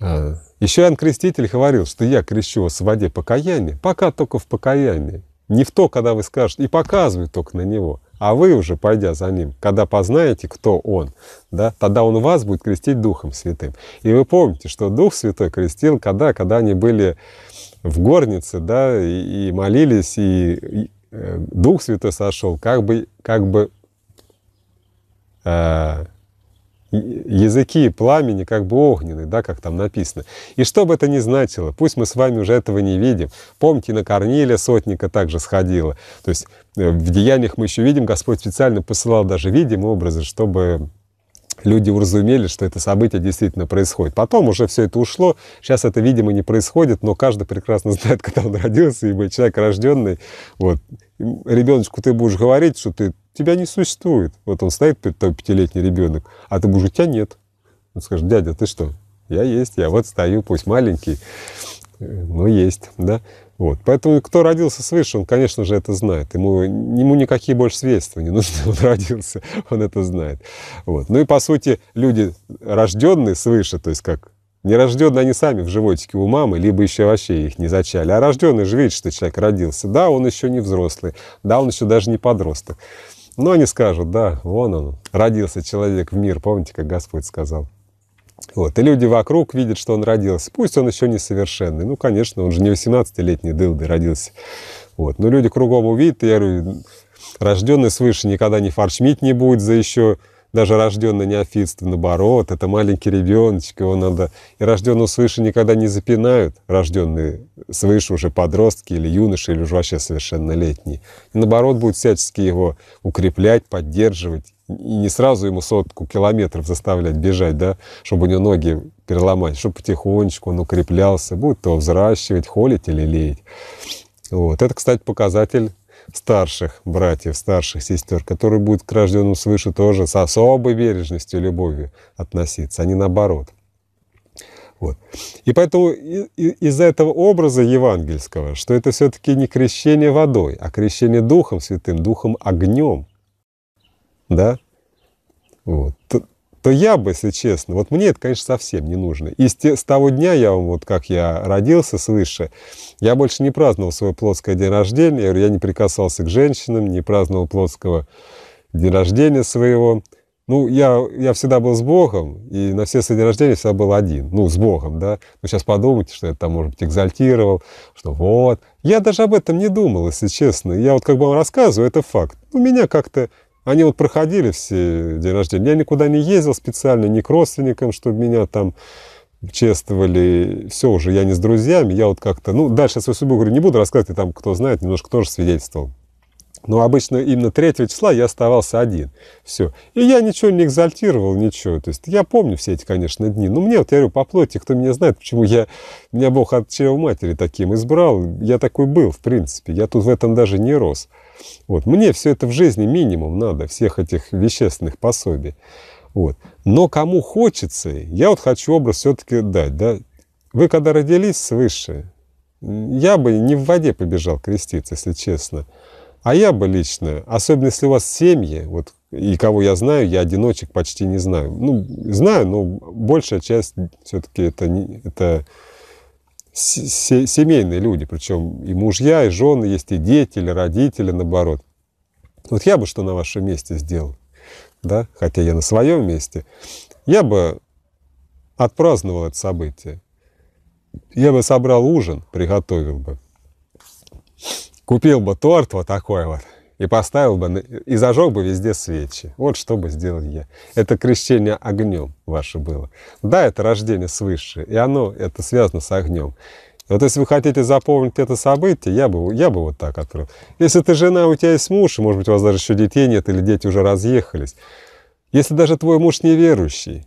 А, еще Иоанн Креститель говорил, что я крещу вас в воде покаяния, пока только в покаянии. Не в то, когда вы скажете, и показываю только на него. А вы уже, пойдя за ним, когда познаете, кто он, да, тогда он вас будет крестить Духом Святым. И вы помните, что Дух Святой крестил, когда, когда они были в горнице, да, и, и молились, и, и э, Дух Святой сошел, как бы, как бы э, языки пламени как бы огненные, да, как там написано. И что бы это ни значило, пусть мы с вами уже этого не видим. Помните, на Корнилия сотника также сходила. То есть э, в деяниях мы еще видим, Господь специально посылал даже видимые образы, чтобы люди уразумели, что это событие действительно происходит. Потом уже все это ушло, сейчас это, видимо, не происходит, но каждый прекрасно знает, когда он родился, ибо человек рожденный, вот, ребеночку ты будешь говорить, что ты, тебя не существует. Вот он стоит, пятилетний ребенок, а ты будешь, у тебя нет. Он скажет, дядя, ты что? Я есть, я вот стою, пусть маленький, но есть, да. Вот. Поэтому кто родился свыше, он, конечно же, это знает. Ему, ему никакие больше свидетельства не нужны, он родился, он это знает. Вот. Ну и, по сути, люди, рожденные свыше, то есть как Нерожденные они сами в животике у мамы, либо еще вообще их не зачали. А рожденный же видит, что человек родился. Да, он еще не взрослый, да, он еще даже не подросток. Но они скажут, да, вон он, родился человек в мир, помните, как Господь сказал. Вот. И люди вокруг видят, что он родился. Пусть он еще несовершенный. Ну, конечно, он же не 18-летний дылды родился. Вот. Но люди кругом увидят, и я говорю, рожденный свыше никогда не фаршмить не будет за еще даже рожденный неофитство, наоборот, это маленький ребеночек, его надо... И рожденного свыше никогда не запинают, рожденные свыше уже подростки или юноши, или уже вообще совершеннолетние. И наоборот, будет всячески его укреплять, поддерживать, и не сразу ему сотку километров заставлять бежать, да, чтобы у него ноги переломать, чтобы потихонечку он укреплялся, будет то взращивать, холить или леять. Вот. Это, кстати, показатель старших братьев, старших сестер, которые будут к рожденным свыше тоже с особой бережностью и любовью относиться, а не наоборот. Вот. И поэтому из-за этого образа евангельского, что это все-таки не крещение водой, а крещение Духом Святым, Духом огнем, да, вот, то, я бы, если честно, вот мне это, конечно, совсем не нужно. И с, те, с того дня я вам, вот как я родился свыше, я больше не праздновал свой плотское день рождения, я не прикасался к женщинам, не праздновал плотского день рождения своего, ну, я, я всегда был с Богом, и на все свои дни рождения всегда был один. Ну, с Богом, да. Вы сейчас подумайте, что я там, может быть, экзальтировал, что вот. Я даже об этом не думал, если честно. Я вот как бы вам рассказываю, это факт. У меня как-то... Они вот проходили все день рождения. Я никуда не ездил специально, ни к родственникам, чтобы меня там чествовали. Все уже, я не с друзьями. Я вот как-то... Ну, дальше свою судьбу, говорю, не буду рассказывать, и там, кто знает, немножко тоже свидетельствовал. Но обычно именно 3 числа я оставался один. Все. И я ничего не экзальтировал, ничего. То есть я помню все эти, конечно, дни. Но мне, вот я говорю, по плоти, кто меня знает, почему я... Меня Бог от чрева матери таким избрал. Я такой был, в принципе. Я тут в этом даже не рос. Вот. Мне все это в жизни минимум надо, всех этих вещественных пособий. Вот. Но кому хочется, я вот хочу образ все-таки дать. Да? Вы когда родились свыше, я бы не в воде побежал креститься, если честно. А я бы лично, особенно если у вас семьи, вот и кого я знаю, я одиночек почти не знаю. Ну, знаю, но большая часть все-таки это, не, это семейные люди, причем и мужья, и жены есть, и дети, или родители, наоборот. Вот я бы что на вашем месте сделал, да, хотя я на своем месте, я бы отпраздновал это событие. Я бы собрал ужин, приготовил бы купил бы торт вот такой вот и поставил бы, и зажег бы везде свечи. Вот что бы сделал я. Это крещение огнем ваше было. Да, это рождение свыше, и оно, это связано с огнем. Вот если вы хотите запомнить это событие, я бы, я бы вот так открыл. Если ты жена, у тебя есть муж, и, может быть, у вас даже еще детей нет, или дети уже разъехались. Если даже твой муж неверующий,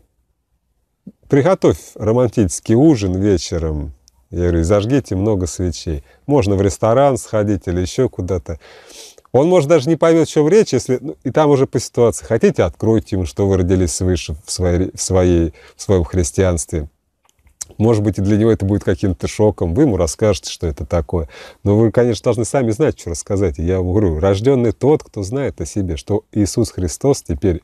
приготовь романтический ужин вечером, я говорю, зажгите много свечей. Можно в ресторан сходить или еще куда-то. Он, может, даже не поймет, что в речи, если... Ну, и там уже по ситуации. Хотите, откройте ему, что вы родились свыше в, своей, в, своей, в своем христианстве. Может быть, и для него это будет каким-то шоком. Вы ему расскажете, что это такое. Но вы, конечно, должны сами знать, что рассказать. Я вам говорю, рожденный тот, кто знает о себе, что Иисус Христос теперь,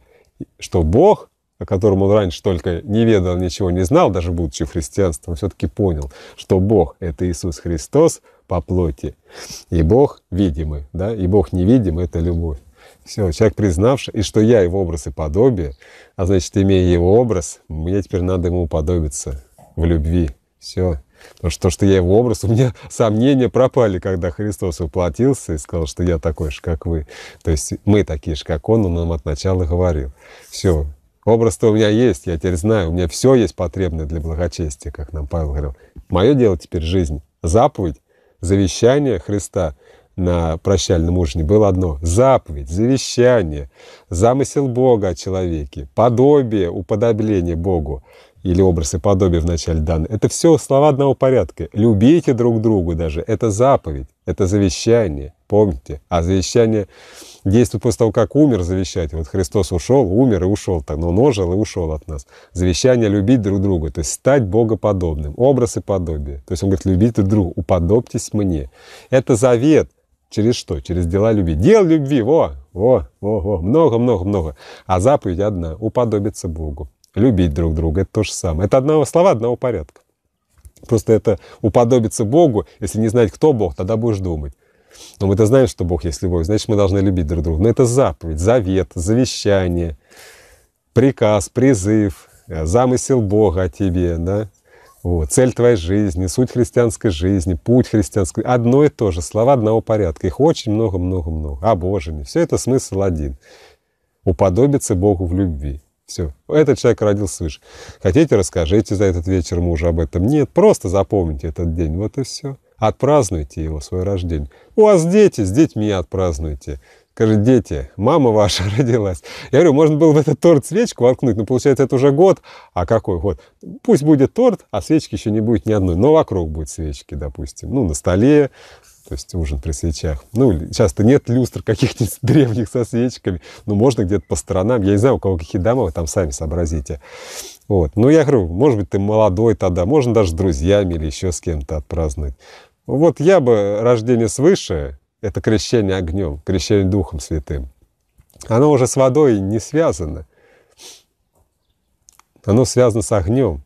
что Бог о котором он раньше только не ведал, ничего не знал, даже будучи христианством, все-таки понял, что Бог — это Иисус Христос по плоти, и Бог видимый, да, и Бог невидимый — это любовь. Все, человек признавший, и что я его образ и подобие, а значит, имея его образ, мне теперь надо ему уподобиться в любви. Все. Потому что то, что я его образ, у меня сомнения пропали, когда Христос воплотился и сказал, что я такой же, как вы. То есть мы такие же, как Он, Он нам от начала говорил. Все, Образ-то у меня есть, я теперь знаю, у меня все есть потребное для благочестия, как нам Павел говорил. Мое дело теперь жизнь. Заповедь, завещание Христа на прощальном ужине было одно. Заповедь, завещание, замысел Бога о человеке, подобие, уподобление Богу или образ и подобие в начале данные. Это все слова одного порядка. Любите друг друга даже. Это заповедь, это завещание. Помните. А завещание действует после того, как умер завещать. Вот Христос ушел, умер и ушел. Так, но он ожил и ушел от нас. Завещание любить друг друга, то есть стать богоподобным. Образ и подобие. То есть он говорит, любите друг друга, уподобьтесь мне. Это завет. Через что? Через дела любви. Дел любви, во, во, во, во, много-много-много. А заповедь одна — уподобиться Богу любить друг друга. Это то же самое. Это одного слова одного порядка. Просто это уподобиться Богу. Если не знать, кто Бог, тогда будешь думать. Но мы-то знаем, что Бог есть любовь, значит, мы должны любить друг друга. Но это заповедь, завет, завещание, приказ, призыв, э, замысел Бога о тебе, да? Вот, цель твоей жизни, суть христианской жизни, путь христианской. Одно и то же, слова одного порядка. Их очень много-много-много. А Божьими. Все это смысл один. Уподобиться Богу в любви. Все. Этот человек родился свыше. Хотите, расскажите за этот вечер мужу об этом. Нет, просто запомните этот день. Вот и все. Отпразднуйте его, свое рождение. У вас дети, с детьми отпразднуйте. Скажет, дети, мама ваша родилась. Я говорю, можно было в этот торт свечку воткнуть, но получается это уже год. А какой год? Пусть будет торт, а свечки еще не будет ни одной. Но вокруг будет свечки, допустим. Ну, на столе, то есть ужин при свечах. Ну, часто нет люстр каких-нибудь древних со свечками, но можно где-то по сторонам. Я не знаю, у кого какие дома, вы там сами сообразите. Вот. Ну, я говорю, может быть, ты молодой тогда, можно даже с друзьями или еще с кем-то отпраздновать. Вот я бы рождение свыше, это крещение огнем, крещение Духом Святым. Оно уже с водой не связано. Оно связано с огнем.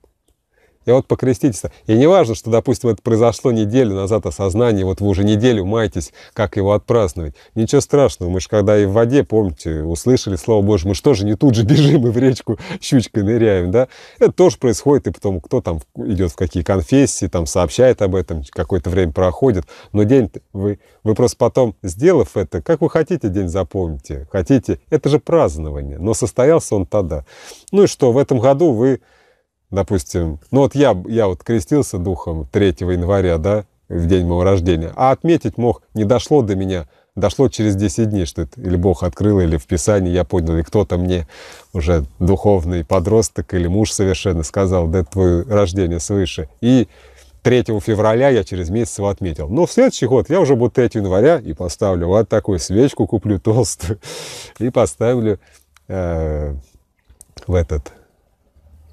И вот покреститесь. И не важно, что, допустим, это произошло неделю назад осознание, вот вы уже неделю маетесь, как его отпраздновать. Ничего страшного, мы же когда и в воде, помните, услышали Слово Божье, мы же не тут же бежим и в речку щучкой ныряем, да? Это тоже происходит, и потом кто там идет в какие конфессии, там сообщает об этом, какое-то время проходит, но день вы, вы просто потом, сделав это, как вы хотите день запомните, хотите, это же празднование, но состоялся он тогда. Ну и что, в этом году вы допустим, ну вот я, я вот крестился духом 3 января, да, в день моего рождения, а отметить мог, не дошло до меня, дошло через 10 дней, что это или Бог открыл, или в Писании я понял, или кто-то мне уже духовный подросток или муж совершенно сказал, да это твое рождение свыше. И 3 февраля я через месяц его отметил. Но в следующий год я уже буду 3 января и поставлю вот такую свечку, куплю толстую и поставлю э, в этот,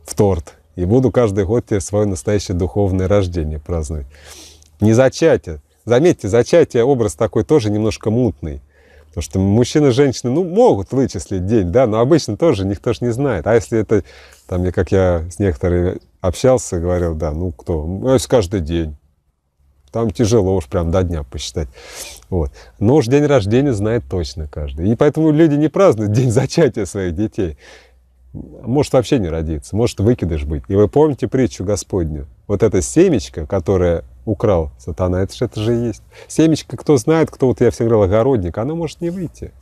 в торт и буду каждый год тебе свое настоящее духовное рождение праздновать. Не зачатие. Заметьте, зачатие образ такой тоже немножко мутный. Потому что мужчины и женщины, ну, могут вычислить день, да, но обычно тоже никто же не знает. А если это, там, я, как я с некоторыми общался, говорил, да, ну, кто? Ну, если каждый день. Там тяжело уж прям до дня посчитать. Вот. Но уж день рождения знает точно каждый. И поэтому люди не празднуют день зачатия своих детей может вообще не родиться, может выкидыш быть. И вы помните притчу Господню? Вот эта семечко, которое украл сатана, это же, это же есть. Семечко, кто знает, кто вот я всегда говорил, огородник, оно может не выйти.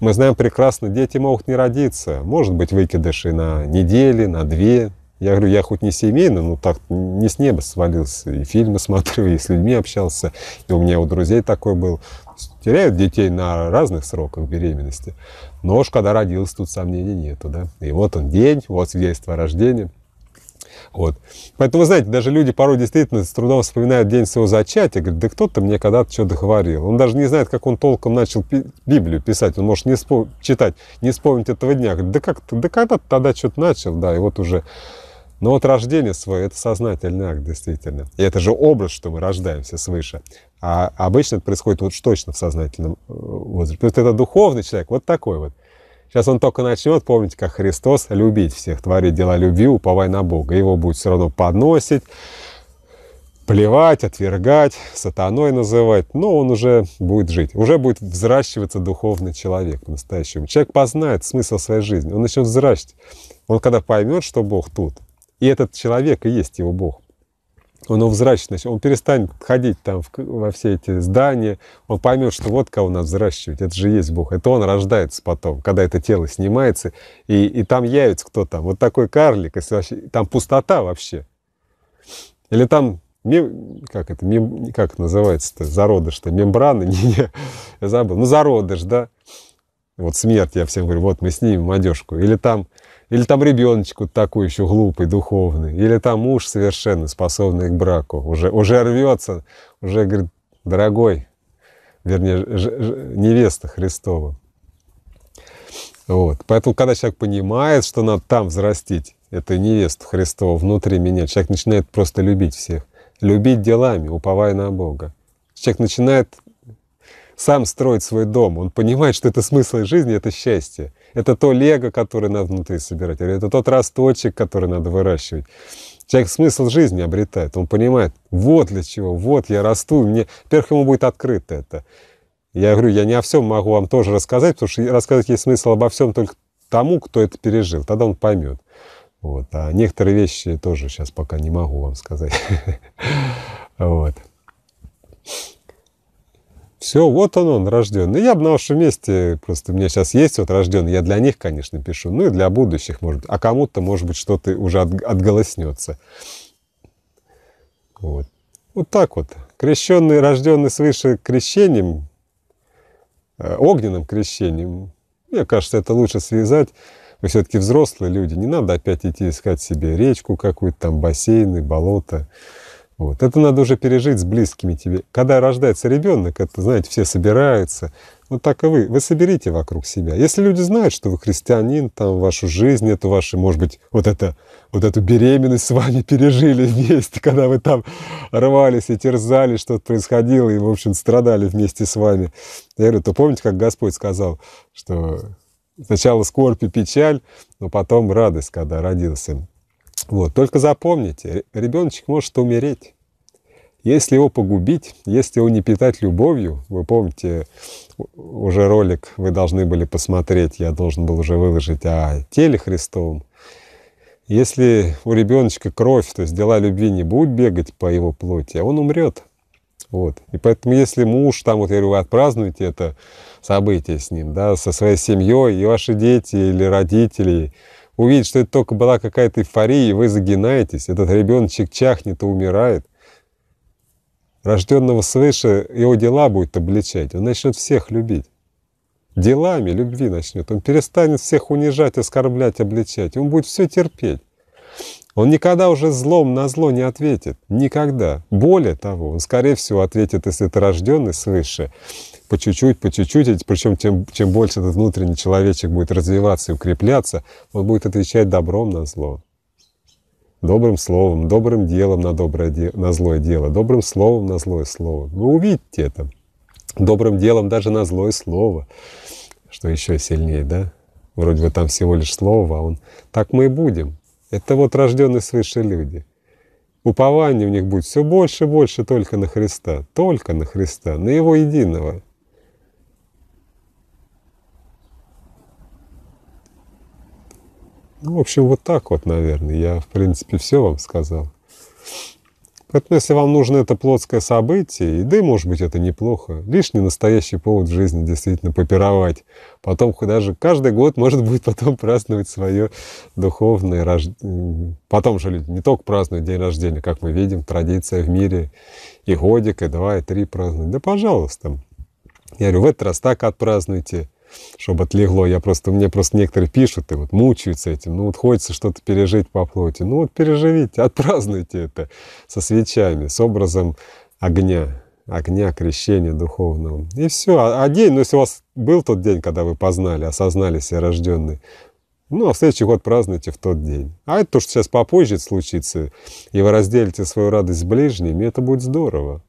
Мы знаем прекрасно, дети могут не родиться. Может быть выкидыши на недели, на две. Я говорю, я хоть не семейный, но так не с неба свалился. И фильмы смотрю, и с людьми общался. И у меня у друзей такой был. Теряют детей на разных сроках беременности. Но уж когда родился, тут сомнений нету, да. И вот он день, вот свидетельство о рождении. Вот. Поэтому, вы знаете, даже люди порой действительно с трудом вспоминают день своего зачатия, говорят, да кто-то мне когда-то что-то говорил. Он даже не знает, как он толком начал Библию писать, он может не спо- читать, не вспомнить этого дня. Говорит, да как да когда-то тогда что-то начал, да, и вот уже но вот рождение свое – это сознательный акт, действительно. И это же образ, что мы рождаемся свыше. А обычно это происходит вот точно в сознательном э, возрасте. То есть это духовный человек, вот такой вот. Сейчас он только начнет, помните, как Христос, любить всех, творить дела любви, уповай на Бога. Его будет все равно подносить, плевать, отвергать, сатаной называть, но он уже будет жить, уже будет взращиваться духовный человек по-настоящему. Человек познает смысл своей жизни, он начнет взращивать. Он когда поймет, что Бог тут, и этот человек и есть его Бог. Он взращивает, он перестанет ходить там во все эти здания, он поймет, что вот кого надо взращивать, это же есть Бог. Это он рождается потом, когда это тело снимается, и, и там явится кто там. Вот такой карлик, если вообще, там пустота вообще. Или там, как это, мем, как называется-то, зародыш-то, мембраны, не, не, я забыл, ну зародыш, да. Вот смерть, я всем говорю, вот мы снимем одежку. Или там или там ребеночек вот такой еще глупый, духовный. Или там муж совершенно способный к браку. Уже, уже рвется, уже говорит, дорогой, вернее, невеста Христова. Вот. Поэтому, когда человек понимает, что надо там взрастить эту невесту Христову внутри меня, человек начинает просто любить всех. Любить делами, уповая на Бога. Человек начинает сам строить свой дом. Он понимает, что это смысл жизни, это счастье. Это то лего, которое надо внутри собирать. Это тот росточек, который надо выращивать. Человек смысл жизни обретает. Он понимает, вот для чего, вот я расту. Мне, во-первых, ему будет открыто это. Я говорю, я не о всем могу вам тоже рассказать, потому что рассказывать есть смысл обо всем только тому, кто это пережил. Тогда он поймет. Вот. А некоторые вещи тоже сейчас пока не могу вам сказать. Вот. Все, вот он, он, рожденный. Я бы на вашем месте, просто у меня сейчас есть вот рожденный, я для них, конечно, пишу, ну и для будущих, может быть. А кому-то, может быть, что-то уже от, отголоснется. Вот. Вот так вот. Крещенный, рожденный свыше крещением, э, огненным крещением, мне кажется, это лучше связать. Вы все-таки взрослые люди, не надо опять идти искать себе речку какую-то, там бассейны, болото. Вот. Это надо уже пережить с близкими тебе. Когда рождается ребенок, это, знаете, все собираются. Вот так и вы. Вы соберите вокруг себя. Если люди знают, что вы христианин, там вашу жизнь, это ваши, может быть, вот, это, вот эту беременность с вами пережили вместе, когда вы там рвались и терзали, что-то происходило, и, в общем, страдали вместе с вами. Я говорю, то помните, как Господь сказал, что сначала скорбь и печаль, но потом радость, когда родился вот. Только запомните, ребеночек может умереть. Если его погубить, если его не питать любовью, вы помните, уже ролик вы должны были посмотреть, я должен был уже выложить о теле Христовом. Если у ребеночка кровь, то есть дела любви не будут бегать по его плоти, он умрет. Вот. И поэтому, если муж, там, вот я говорю, вы отпразднуете это событие с ним, да, со своей семьей, и ваши дети или родители, увидеть, что это только была какая-то эйфория, и вы загинаетесь, этот ребеночек чахнет и умирает, рожденного свыше его дела будет обличать, он начнет всех любить. Делами любви начнет. Он перестанет всех унижать, оскорблять, обличать. Он будет все терпеть. Он никогда уже злом на зло не ответит. Никогда. Более того, он, скорее всего, ответит, если это рожденный свыше, по чуть-чуть, по чуть-чуть, причем тем, чем больше этот внутренний человечек будет развиваться и укрепляться, он будет отвечать добром на зло. Добрым словом, добрым делом на, доброе де... на злое дело, добрым словом на злое слово. Вы увидите это. Добрым делом даже на злое слово, что еще сильнее, да? Вроде бы там всего лишь слово, а он... Так мы и будем. Это вот рожденные свыше люди. Упование у них будет все больше и больше только на Христа, только на Христа, на Его единого. Ну, в общем, вот так вот, наверное. Я, в принципе, все вам сказал. Поэтому, если вам нужно это плотское событие, и да, и, может быть, это неплохо, лишний настоящий повод в жизни действительно попировать. Потом даже каждый год, может быть, потом праздновать свое духовное рождение. Потом же люди не только празднуют день рождения, как мы видим, традиция в мире, и годик, и два, и три празднуют. Да, пожалуйста. Я говорю, в этот раз так отпразднуйте, чтобы отлегло. Я просто, мне просто некоторые пишут и вот мучаются этим. Ну вот хочется что-то пережить по плоти. Ну вот переживите, отпразднуйте это со свечами, с образом огня, огня крещения духовного. И все. А, а день, ну если у вас был тот день, когда вы познали, осознали себя рожденный, ну, а в следующий год празднуйте в тот день. А это то, что сейчас попозже случится, и вы разделите свою радость с ближними, это будет здорово.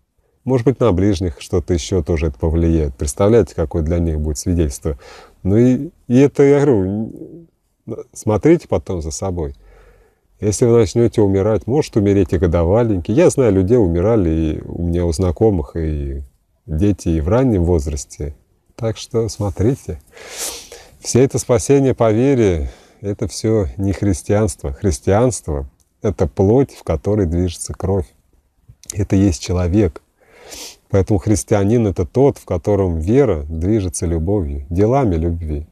Может быть, на ближних что-то еще тоже это повлияет. Представляете, какое для них будет свидетельство. Ну и, и это, я говорю, смотрите потом за собой. Если вы начнете умирать, может умереть и годоваленький. Я знаю, людей умирали и у меня у знакомых, и дети и в раннем возрасте. Так что смотрите. Все это спасение по вере, это все не христианство. Христианство — это плоть, в которой движется кровь. Это есть человек. Поэтому христианин — это тот, в котором вера движется любовью, делами любви.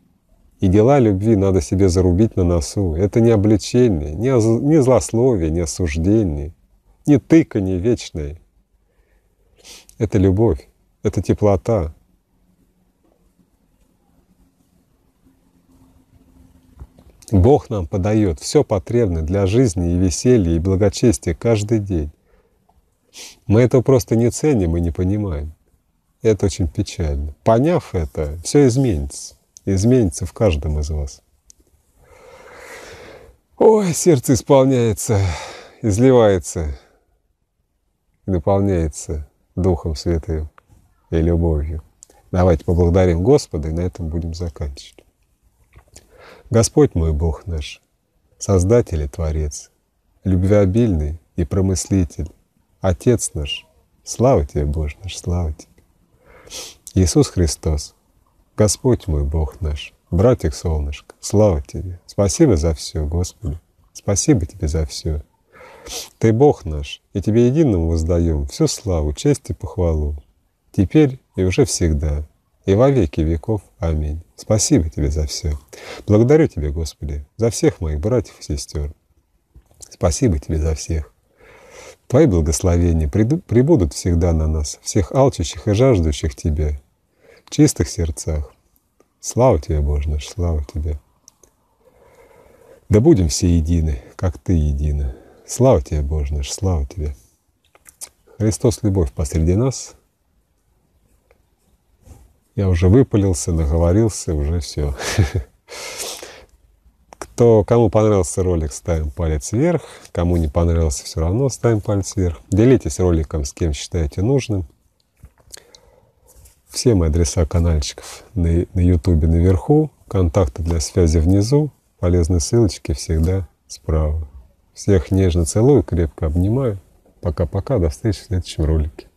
И дела любви надо себе зарубить на носу. Это не обличение, не, не злословие, не осуждение, не тыканье вечное. Это любовь, это теплота. Бог нам подает все потребное для жизни и веселья и благочестия каждый день. Мы этого просто не ценим и не понимаем. Это очень печально. Поняв это, все изменится. Изменится в каждом из вас. Ой, сердце исполняется, изливается и наполняется Духом Святым и любовью. Давайте поблагодарим Господа и на этом будем заканчивать. Господь мой Бог наш, Создатель и Творец, любвеобильный и промыслитель, Отец наш, слава Тебе, Боже наш, слава Тебе. Иисус Христос, Господь мой, Бог наш, братик солнышко, слава Тебе. Спасибо за все, Господи. Спасибо Тебе за все. Ты Бог наш, и Тебе единому воздаем всю славу, честь и похвалу. Теперь и уже всегда, и во веки веков. Аминь. Спасибо Тебе за все. Благодарю Тебя, Господи, за всех моих братьев и сестер. Спасибо Тебе за всех. Твои благословения прибудут всегда на нас, всех алчущих и жаждущих Тебя, чистых сердцах. Слава Тебе, Боже наш, слава Тебе. Да будем все едины, как Ты едина. Слава Тебе, Боже наш, слава Тебе. Христос любовь посреди нас. Я уже выпалился, наговорился, уже все. Кто, кому понравился ролик, ставим палец вверх. Кому не понравился, все равно ставим палец вверх. Делитесь роликом с кем считаете нужным. Все мои адреса каналчиков на, на YouTube наверху. Контакты для связи внизу. Полезные ссылочки всегда справа. Всех нежно целую, крепко обнимаю. Пока-пока, до встречи в следующем ролике.